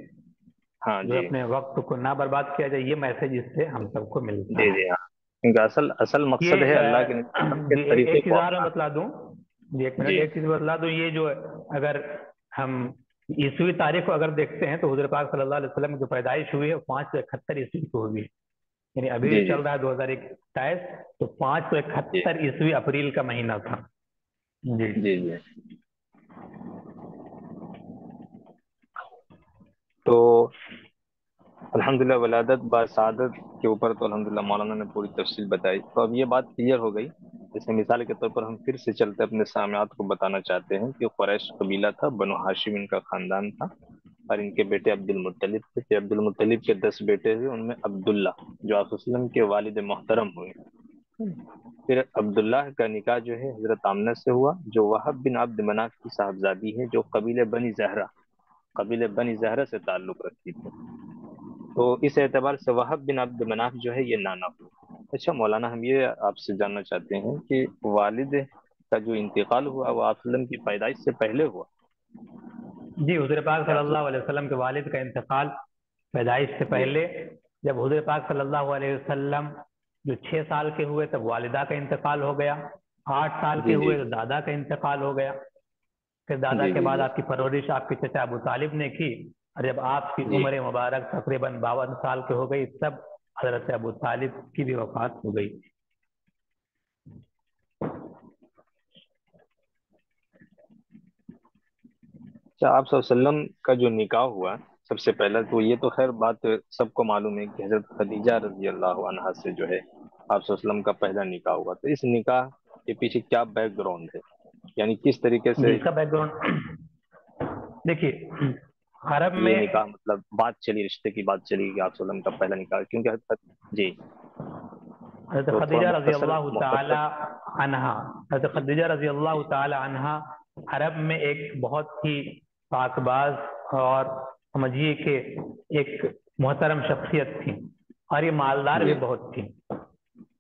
Speaker 2: हाँ जी अपने वक्त को ना बर्बाद किया जाए ये मैसेज इससे हम सबको मिलता
Speaker 1: जी जी हाँ। क्योंकि असल असल मकसद है अल्लाह के
Speaker 2: तरीके एक चीज़ और बतला दूँ। जी एक मिनट एक चीज़ बतला दूँ। ये जो अगर हम ईसवी तारीख को अगर देखते हैं तो हजर पाक सल्लल्लाहु अलैहि वसल्लम की पैदाइश हुई है पाँच सौ इकहत्तर ईस्वी को हुई है यानी अभी चल रहा है दो हज़ार इक्कीस तो पाँच सौ इकहत्तर ईस्वी अप्रैल का महीना था।
Speaker 1: तो अल्हम्दुलिल्लाह वलादत बासादत के ऊपर तो अल्हम्दुलिल्लाह मौलाना ने पूरी तफसील बताई। तो अब ये बात क्लियर हो गई। जैसे मिसाल के तौर पर हम फिर से चलते अपने सामयात को बताना चाहते हैं कि क्रैश कबीला था, बनो हाशिम इनका खानदान था और इनके बेटे अब्दुल मुत्तलिब थे। अब्दुल मुत्तलिब के दस बेटे थे, उनमें अब्दुल्ला जो आप के वालिद मोहतरम हुए। फिर अब्दुल्ला का निकाह जो है हज़रत आमना से हुआ, जो वहब बिन अब्द मनाफ की साहबजादी है, जो कबीले बनी जहरा, कबीले बनी जहरा से ताल्लुक रखती थी। तो इस एतबार से वहब बिन अब्द मनाफ जो है ये नाना हुआ अच्छा मौलाना, हम ये आपसे जानना चाहते हैं कि वालिद का जो इंतकाल हुआ, वो आप की पैदाइश से पहले हुआ?
Speaker 2: जी, हजर पाक सल्लल्लाहु अलैहि वसल्लम के वालिद का इंतकाल पैदाइश से पहले, जब हजर पाक सल्लल्लाहु अलैहि वसल्लम जो छह साल के हुए तब वालिदा का इंतकाल हो गया। आठ साल के हुए तो दादा का इंतकाल हो गया। फिर दादा के बाद आपकी परवरिश आपके चचा अबू तालिब ने की और जब आपकी उम्र मुबारक तकरीबन बावन साल के हो गई तब हज़रत अबू तालिब की भी वफात हो गई।
Speaker 1: अच्छा आप वसल्लम का जो निकाह हुआ सबसे पहला तो ये तो खैर बात सबको मालूम है कि हज़रत खदीजा रज़ी अल्लाह से जो है आप का पहला निकाह हुआ। तो इस निकाह के पीछे क्या बैकग्राउंड है? यानी किस तरीके से
Speaker 2: इसका बैकग्राउंड देखिए अरब में
Speaker 1: निकाह मतलब बात चली रिश्ते की बात चली कि आप का पहला निकाह क्योंकि जी।
Speaker 2: हज़रत तो खदीजा रज़ी अल्लाह ताला अनहा। हज़रत खदीजा रज़ी अल्लाह ताला अनहा अरब में एक बहुत ही पाकबाज और समझिए कि एक मोहतरम शख्सियत थी और ये मालदार भी बहुत थी।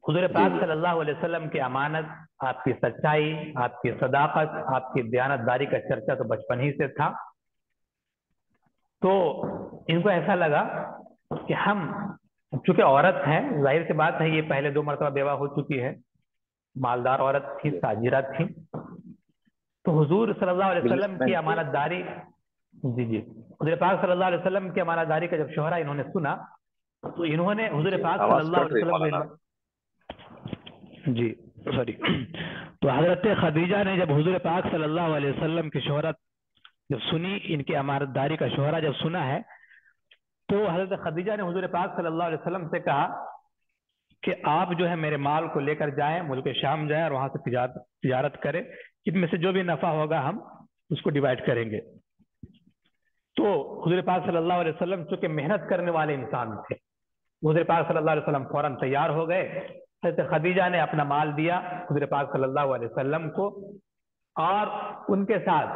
Speaker 2: हजूर पाक सल्लल्लाहु अलैहि वसल्लम की अमानत आपकी सच्चाई आपकी सदाकत आपकी दयानतदारी का चर्चा तो बचपन ही से था। तो इनको ऐसा लगा कि हम चूँकि औरत है ज़ाहिर सी बात है ये पहले दो मरतबा बेवा हो चुकी है। मालदार औरत थी ताजिरा थी। तो हुजूर सल्लल्लाहु अलैहि वसल्लम की अमानतदारी जी जी। हजर पाक सल्लल्लाहु अलैहि वसल्लम की अमानतदारी का जब शोहरा इन्होंने सुना तो इन्होंने हजर पाक सल्लल्लाहु अलैहि वसल्लम जी सॉरी तो हज़रत खदीजा ने जब हजूर पाक सल्लल्लाहु अलैहि वसल्लम की शोहरत जब सुनी, इनकी अमारतदारी का शोहरा जब सुना है तो हज़रत खदीजा ने हजूर पाक सल्लल्लाहु अलैहि वसल्लम से कहा कि आप जो है मेरे माल को लेकर जाएँ मुल्क शाम जाएँ और वहाँ से तिजारत करें। इनमें से जो भी नफा होगा हम उसको डिवाइड करेंगे। तो हजूर पाक सल्लल्लाहु अलैहि वसल्लम चूँकि मेहनत करने वाले इंसान थे, हजूर पाक सल्लल्लाहु अलैहि वसल्लम फ़ौरन तैयार हो गए। हज़रत खदीजा ने अपना माल दिया हजूर पाक सल्लल्लाहु अलैहि वसल्लम को। और उनके साथ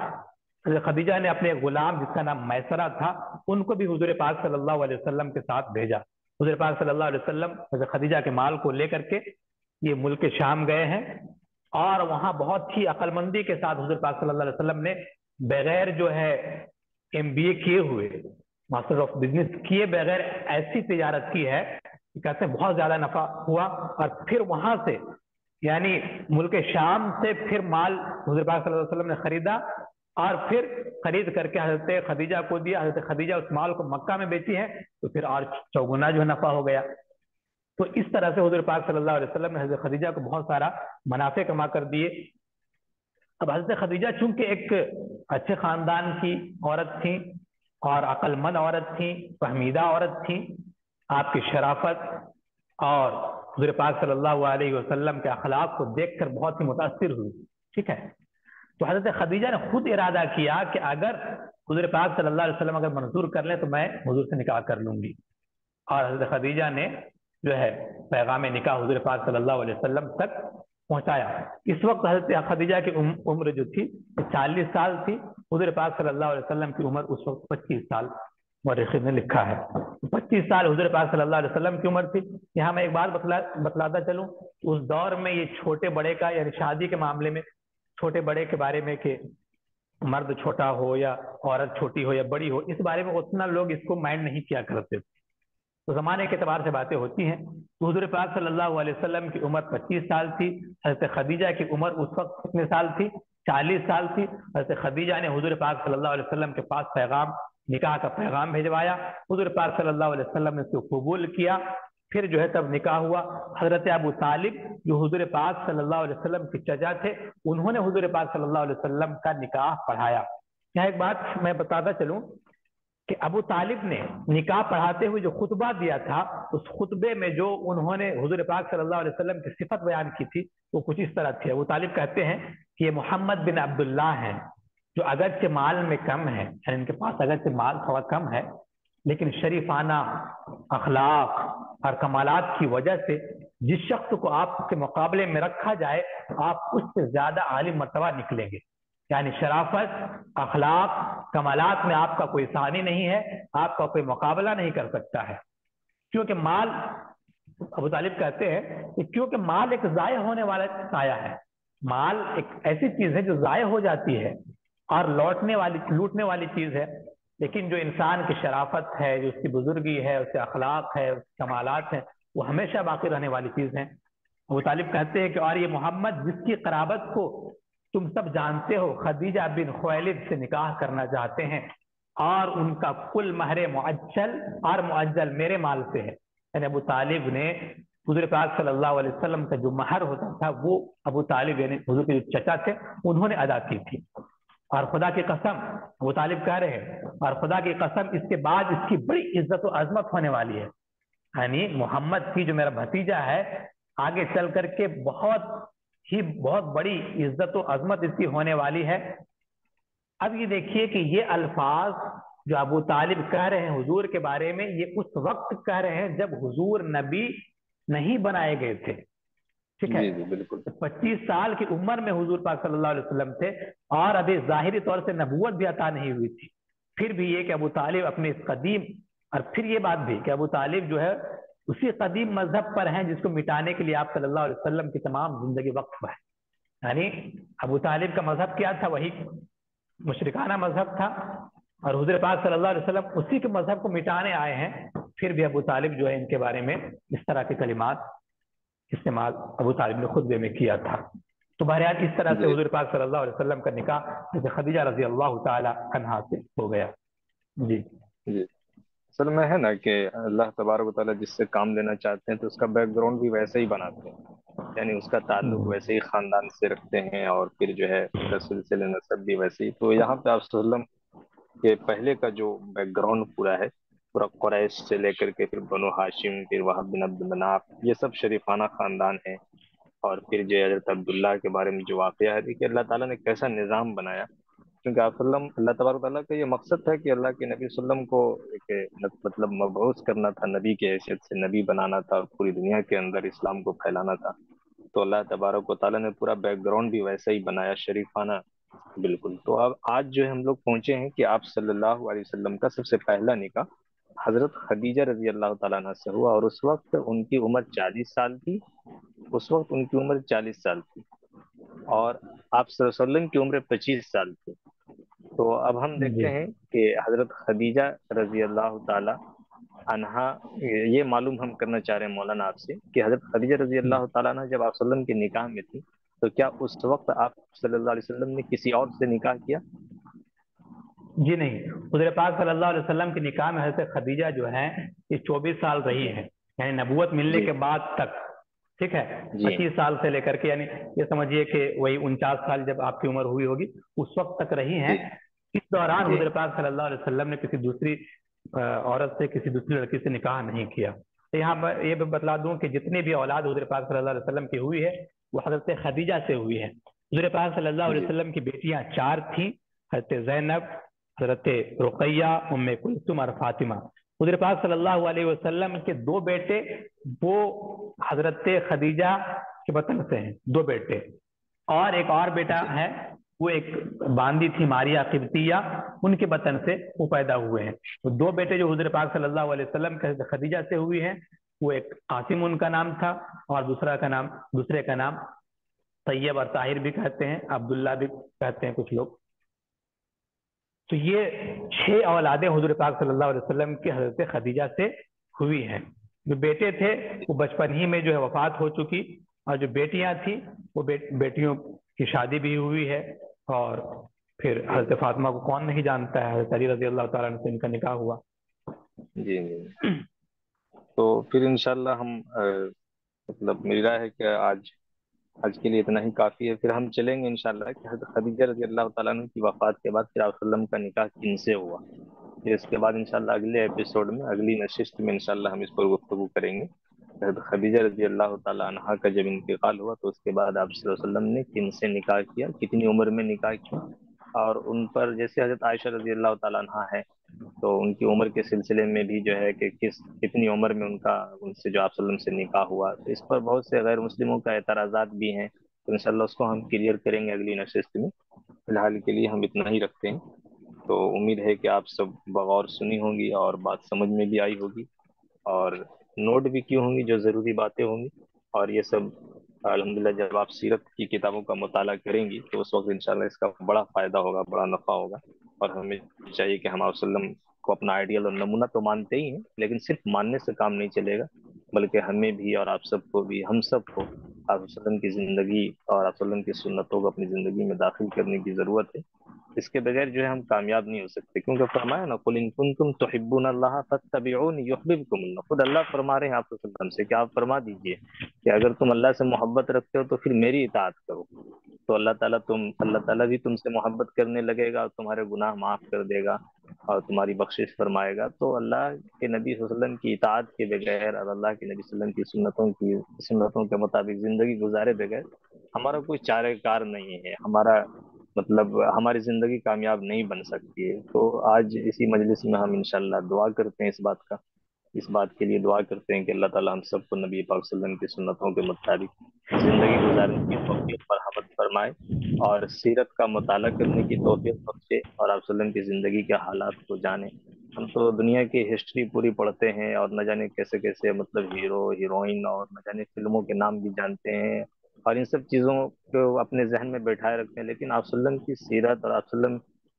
Speaker 2: हज़रत खदीजा ने अपने गुलाम, जिसका नाम मैसरा था, उनको भी हजूर पाक सल्लल्लाहु अलैहि वसल्लम के साथ भेजा। हजूर पाक सल्लल्लाहु अलैहि वसल्लम हज़रत खदीजा के माल को लेकर के ये मुल्क शाम गए हैं। और वहाँ बहुत ही अकलमंदी के साथ हजूर पाक सल्लल्लाहु अलैहि वसल्लम ने बगैर जो है एमबीए किए हुए मास्टर ऑफ़ बिज़नेस किए बगैर ऐसी तजारत की है कहते हैं, बहुत ज़्यादा नफा हुआ और फिर वहाँ से, यानी मुल्क शाम से फिर माल हजूर पाक वसल्लम ने खरीदा और फिर खरीद करके हज़रत खदीजा को दिया, हज़रत खदीजा उस माल को मक्का में बेची है तो फिर और चौगुना जो है नफा हो गया। तो इस तरह से हजूर पाक सल्लल्लाहु अलैहि वसल्लम ने हज़रत खदीजा को बहुत सारा मुनाफे कमा कर दिए। अब हज़रत खदीजा चूँकि एक अच्छे खानदान की औरत थी और अक्लमंद औरत थी, फहमीदा औरत थी आपकी शराफत और हजूर पाक सल्लल्लाहु अलैहि वसल्लम के अखलाक को देखकर बहुत ही मुतासर हुई। ठीक है? तो हज़रत खदीजा ने खुद इरादा किया कि अगर हजूर पाक सल्लल्लाहु अलैहि वसल्लम अगर मंजूर कर लें तो मैं हजूर से निकाह कर लूँगी। और हज़रत खदीजा ने जो है पैगाम निकाह हजूर पाक सल्लल्लाहु अलैहि वसल्लम तक पहुँचाया। इस वक्त हज़रत खदीजा की उम्र जो थी चालीस साल थी। हजूर पाक सल्लल्लाहु अलैहि वसल्लम की उम्र उस वक्त पच्चीस साल मौरख ने लिखा है। पच्चीस साल हजूर पाक सल्लल्लाहु अलैहि वसल्लम की उम्र थी। यहाँ मैं एक बात बतला, बतलाता चलूँ, उस दौर में ये छोटे बड़े का, यानी शादी के मामले में छोटे बड़े के बारे में कि मर्द छोटा हो या औरत छोटी हो या बड़ी हो, इस बारे में उतना लोग इसको माइंड नहीं किया करते। तो जमाने के अतबार से बातें होती हैं। हजूर पाक सल्लल्लाहु अलैहि वसल्लम की उम्र 25 साल थी। हज़रत खदीजा की उम्र उस वक्त कितने साल थी? 40 साल थी। हज़रत खदीजा ने हजूर पाक सल्लल्लाहु अलैहि वसल्लम के पास पैगाम निकाह का पैगाम भिजवाया। हजूर पाक सल्लल्लाहु अलैहि वसल्लम ने उसको कबूल किया। फिर जो है तब निकाह हुआ। हज़रत अबू तालिब, जो हजूर पाक सल्लल्लाहु अलैहि वसल्लम के चचा थे, उन्होंने हजूर पाक सल्लल्लाहु अलैहि वसल्लम का निकाह पढ़ाया। यहाँ एक बात मैं बताता चलूँ कि अबू तालिब ने निकाह पढ़ाते हुए जो खुतबा दिया था, उस खुतबे में जो उन्होंने हजूर पाक सल्लल्लाहु अलैहि वसल्लम की सिफत बयान की थी, वो कुछ इस तरह थी। अबू तालिब कहते हैं कि ये मोहम्मद बिन अब्दुल्ला हैं। जो अगरचे माल में कम है, यानी इनके पास अगर अगरचे माल थोड़ा कम है, लेकिन शरीफाना अखलाक और कमालत की वजह से जिस शख्स को आपके मुकाबले में रखा जाए, आप उससे ज़्यादा आलिम मरतबा निकलेंगे। यानी शराफत, अखलाक, कमालत में आपका कोई सानी नहीं है, आपका कोई मुकाबला नहीं कर सकता है। क्योंकि माल, अबू तालिब कहते हैं कि क्योंकि माल एक जाय होने वाला साया है। माल एक ऐसी चीज़ है जो जाय हो जाती है और लौटने वाली, लूटने वाली चीज़ है। लेकिन जो इंसान की शराफत है, जो उसकी बुजुर्गी है, उसके अखलाक है, उसके कमालत है, वो हमेशा बाकी रहने वाली चीज़ है। वो तालिब कहते हैं कि और ये मोहम्मद जिसकी कराबत को तुम सब जानते हो, खदीजा बिन खुलिद से निकाह करना चाहते हैं, और उनका कुल महर मुअज्जल, और मुअज्जल मेरे माल से है। यानी अबू तालिब ने हजूर पाक सल्लल्लाहु अलैहि वसल्लम का जो महर होता था, वो अबू तालिब यानी हजूर के जो चचा थे, उन्होंने अदा की थी। और खुदा की कसम वो तालिब कह रहे हैं, और खुदा की कसम, इसके बाद इसकी बड़ी इज़्ज़त और अजमत होने वाली है। यानी मोहम्मद की जो मेरा भतीजा है, आगे चल करके बहुत ही, बहुत बड़ी इज़्ज़त और अजमत इसकी होने वाली है। अब ये देखिए कि ये अल्फाज जो अबू तालिब कह रहे हैं हुजूर के बारे में, ये उस वक्त कह रहे हैं जब हुजूर नबी नहीं बनाए गए थे। ठीक है? बिल्कुल। पच्चीस साल की उम्र में हुजूर पाक सल्लल्लाहु अलैहि वसल्लम थे और अभी जाहिरी तौर से नबूवत भी अता नहीं हुई थी। फिर भी ये कि अबू तालिब अपने इस कदीम और फिर ये बात भी कि अबू तालिब जो है उसी कदीम मज़हब पर हैं जिसको मिटाने के लिए आप सल्लल्लाहु अलैहि वसल्लम की तमाम ज़िंदगी वक्त है। यानी अबू तालिब का मज़हब क्या था? वही मुशरकाना मज़हब था और हजर पाक सल्लल्लाहु अलैहि वसल्लम उसी के मज़हब को मिटाने आए हैं। फिर भी अबू तालिब जो है इनके बारे में इस तरह के कलिमात इस्तेमाल अबू तालिब ने खुद में किया था। तो बहरहाल इस तरह से हजूर पाक सल्लल्लाहु अलैहि वसल्लम का निकाह जैसे खदीजा रज़ी अल्लाह तहा से हो गया। जी।
Speaker 1: जी। असल में है ना कि अल्लाह तबारक ताला जिससे काम लेना चाहते हैं तो उसका बैकग्राउंड भी वैसे ही बनाते हैं। यानी उसका ताल्लुक हम्म। वैसे ही खानदान से रखते हैं और फिर जो है उसका सिलसिले नसब भी वैसे ही। तो यहाँ पे आप कि पहले का जो बैकग्राउंड पूरा है पूरा कुरैश से लेकर के फिर बनो हाशिम, फिर वहाब बिन अब्द मनाफ ये सब शरीफाना खानदान है। और फिर जो हज़रत अब्दुल्ला के बारे में जो वाकया है, देखिए अल्लाह ताला ने कैसा निज़ाम बनाया। क्योंकि आप अल्लाह तबारक ताला का ये मकसद था कि अल्लाह के नबी वसल्लम को एक मतलब मबऊस करना था, नबी के हैसियत से नबी बनाना था पूरी दुनिया के अंदर इस्लाम को फैलाना था। तो अल्लाह तबारक ताली ने पूरा बैकग्राउंड भी वैसा ही बनाया, शरीफाना। बिल्कुल। तो अब आज जो है हम लोग पहुँचे हैं कि आप सल्लल्लाहु अलैहि वसल्लम का सबसे पहला निकाह हज़रत खदीजा रज़ी अल्लाह तला से हुआ और उस वक्त उनकी उम्र चालीस साल थी। उस वक्त उनकी उम्र चालीस साल थी और आप वसल्लम की उम्र पच्चीस साल थी। तो अब हम देखते हैं कि हज़रत खदीजा रज़ी अल्लाह तला अनहा ये मालूम हम करना चाह रहे हैं मौलाना आपसे कि हज़रत खदीजा रज़ी अल्लाह तला जब आप वसल्लम के निकाह में थी तो क्या उस वक्त आप सल्लल्लाहु अलैहि वसल्लम ने किसी और से निकाह किया?
Speaker 2: जी नहीं। हजर पाक सल्लल्लाहु अलैहि वसल्लम के निकाह में हज़रत खदीजा जो है ये चौबीस साल रही है। यानी नबूवत मिलने के बाद तक ठीक है? पच्चीस साल से लेकर के यानी ये समझिए कि वही उनचास साल जब आपकी उम्र हुई होगी उस वक्त तक रही हैं। इस दौरान हजर पाक सल्लल्लाहु अलैहि वसल्लम ने किसी दूसरी औरत से किसी दूसरी लड़की से निकाह नहीं किया। तो यहाँ पर ये बतला दूँ कि जितनी भी औलाद हजर पाक सल्लल्लाहु अलैहि वसल्लम की हुई है वो हज़रत खदीजा से हुई है। हजर पाक सल्लल्लाहु अलैहि वसल्लम की बेटियाँ चार थी हज़रत जैनब हज़रत रुकैया, उम्म कुलसुम और फातिमा। हजर पाक सल्लल्लाहु अलैहि वसल्लम के दो बेटे, वो हज़रत खदीजा के वतन से हैं, दो बेटे। और एक और बेटा है, वो एक बांदी थी, मारिया किब्तिया, उनके वतन से वो पैदा हुए हैं। तो दो बेटे जो हजर पाक सल्लल्लाहु अलैहि वसल्लम के खदीजा से हुई हैं, वो एक कासिम उनका नाम था, और दूसरा का नाम, दूसरे का नाम तैयब और ताहिर भी कहते हैं, अब्दुल्ला भी कहते हैं कुछ लोग। तो ये छह औलादे हजूर पाक सल्लल्लाहु अलैहि वसल्लम की हज़रत खदीजा से हुई हैं। जो बेटे थे वो बचपन ही में जो है वफात हो चुकी और जो बेटियाँ थी वो बे, बेटियों की शादी भी हुई है और फिर हज़रत फातिमा को कौन नहीं जानता है? हज़रत अली रज़ी अल्लाह तआला से इनका निकाह हुआ।
Speaker 1: जी जी। तो फिर इनशाला हम मतलब मेरी राय है कि आज आज के लिए इतना ही काफ़ी है। फिर हम चलेंगे इनशाला हज़रत खदीजा रज़ी अल्लाह की वफात के बाद फिर आपलम का निकाह किन से हुआ? फिर इसके बाद इंशाल्लाह अगले एपिसोड में, अगली नशिस्त में इंशाल्लाह हम इस पर गुफ्तु करेंगे। खदीजा रज़ी अल्लाह तहा का जब इंतकाल हुआ तो उसके बाद आप ने किन से निकाह किया? कितनी उम्र में निकाह किया? और उन पर जैसे हज़रत आयशा रज़ी अल्लाह तहा है तो उनकी उम्र के सिलसिले में भी जो है कि किस, कितनी उम्र में उनका, उनसे जो आप से निकाह हुआ तो इस पर बहुत से गैर मुस्लिमों का एतराज़ात भी हैं। तो इंशाल्लाह उसको हम क्लियर करेंगे अगली नशस्त में। फ़िलहाल के लिए हम इतना ही रखते हैं। तो उम्मीद है कि आप सब बगौर सुनी होंगी और बात समझ में भी आई होगी। और नोट भी की होंगी जो ज़रूरी बातें होंगी। और ये सब अलहमदिल्ला जब आप सीरत की किताबों का मुताला करेंगी तो उस वक्त इंशाल्लाह इसका बड़ा फ़ायदा होगा, बड़ा नफ़ा होगा। और हमें चाहिए कि हम वसल्लम को अपना आइडियल और नमूना तो मानते ही हैं, लेकिन सिर्फ़ मानने से काम नहीं चलेगा, बल्कि हमें भी और आप सबको भी, हम सबको आप की ज़िंदगी और आप की सुन्नतों को अपनी ज़िंदगी में दाखिल करने की ज़रूरत है। इसके बगैर जो है हम कामयाब नहीं हो सकते। क्योंकि फरमाया ना, कुल इन कुंतुम तुहिब्बुन अल्लाह खुद अल्लाह फरमा रहे हैं आप वसल्लम से कि आप फरमा दीजिए कि अगर तुम अल्लाह से मोहब्बत रखते हो तो फिर मेरी इताअत करो। तो अल्लाह ताला तुम, अल्लाह ताला भी तुमसे मोहब्बत करने लगेगा और तुम्हारे गुनाह माफ़ कर देगा और तुम्हारी बख्शिश फरमाएगा। तो अल्लाह के नबी वसल्लम की इताअत के बगैर और अल्लाह के नबी वसल्लम की सुन्नतों की, सुन्नतों के मुताबिक ज़िंदगी गुजारे बगैर हमारा कोई चारे कार नहीं है। हमारा मतलब हमारी ज़िंदगी कामयाब नहीं बन सकती है। तो आज इसी मजलिस में हम इंशाल्लाह दुआ करते हैं इस बात का। इस बात के लिए दुआ करते हैं कि अल्लाह ताला हम सबको नबी पाक वसल्लम की सुन्नतों के मुताबिक ज़िंदगी गुजारने की तोफ़ीक पर हमत फरमाए और सीरत का मुताला करने की तोफ़ीक बख्शे और आप वसल्लम की ज़िंदगी के हालात को जाने। हम तो दुनिया की हिस्ट्री पूरी पढ़ते हैं और न जाने कैसे कैसे मतलब हीरो, हीरोइन और न जाने फ़िल्मों के नाम भी जानते हैं। और इन सब चीज़ों को अपने जहन में बैठाए रखते हैं। लेकिन आप की सीरत और आप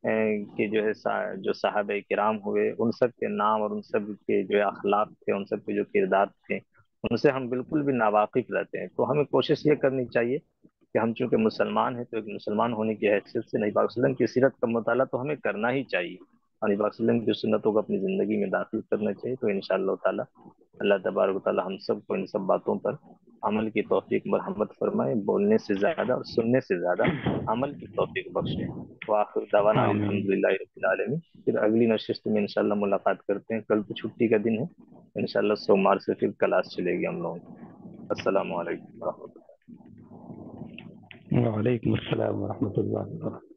Speaker 1: के जो है जो साहब कराम हुए, उन सब के नाम और उन सब के जो अखलाक थे, उन सब के जो किरदार थे, उनसे हम बिल्कुल भी नावाकिफ रहते हैं। तो हमें कोशिश ये करनी चाहिए कि हम चूँकि मुसलमान हैं तो एक मुसलमान होने की हैसियत से नबी वसल्लम की सीरत का मताल तो हमें करना ही चाहिए। और नबी वसल्लम की सुन्नतों को अपनी ज़िंदगी में दाखिल करना चाहिए। तो इन ताला तबारक ताली हम सबको इन सब बातों पर अमल की तोफीक मरहमत फरमाए बोलने से ज़्यादा और सुनने से ज़्यादा अमल की तोफीक बख्शे। वाखिर दवाना रब्बिल आलमीन। फिर अगली नशिस्त में इंशाल्लाह मुलाकात करते हैं। कल तो छुट्टी का दिन है। इंशाल्लाह सोमवार से फिर क्लास चलेगी हम लोगों की। अस्सलाम वालेकुम
Speaker 2: वालेकुम अस्सलाम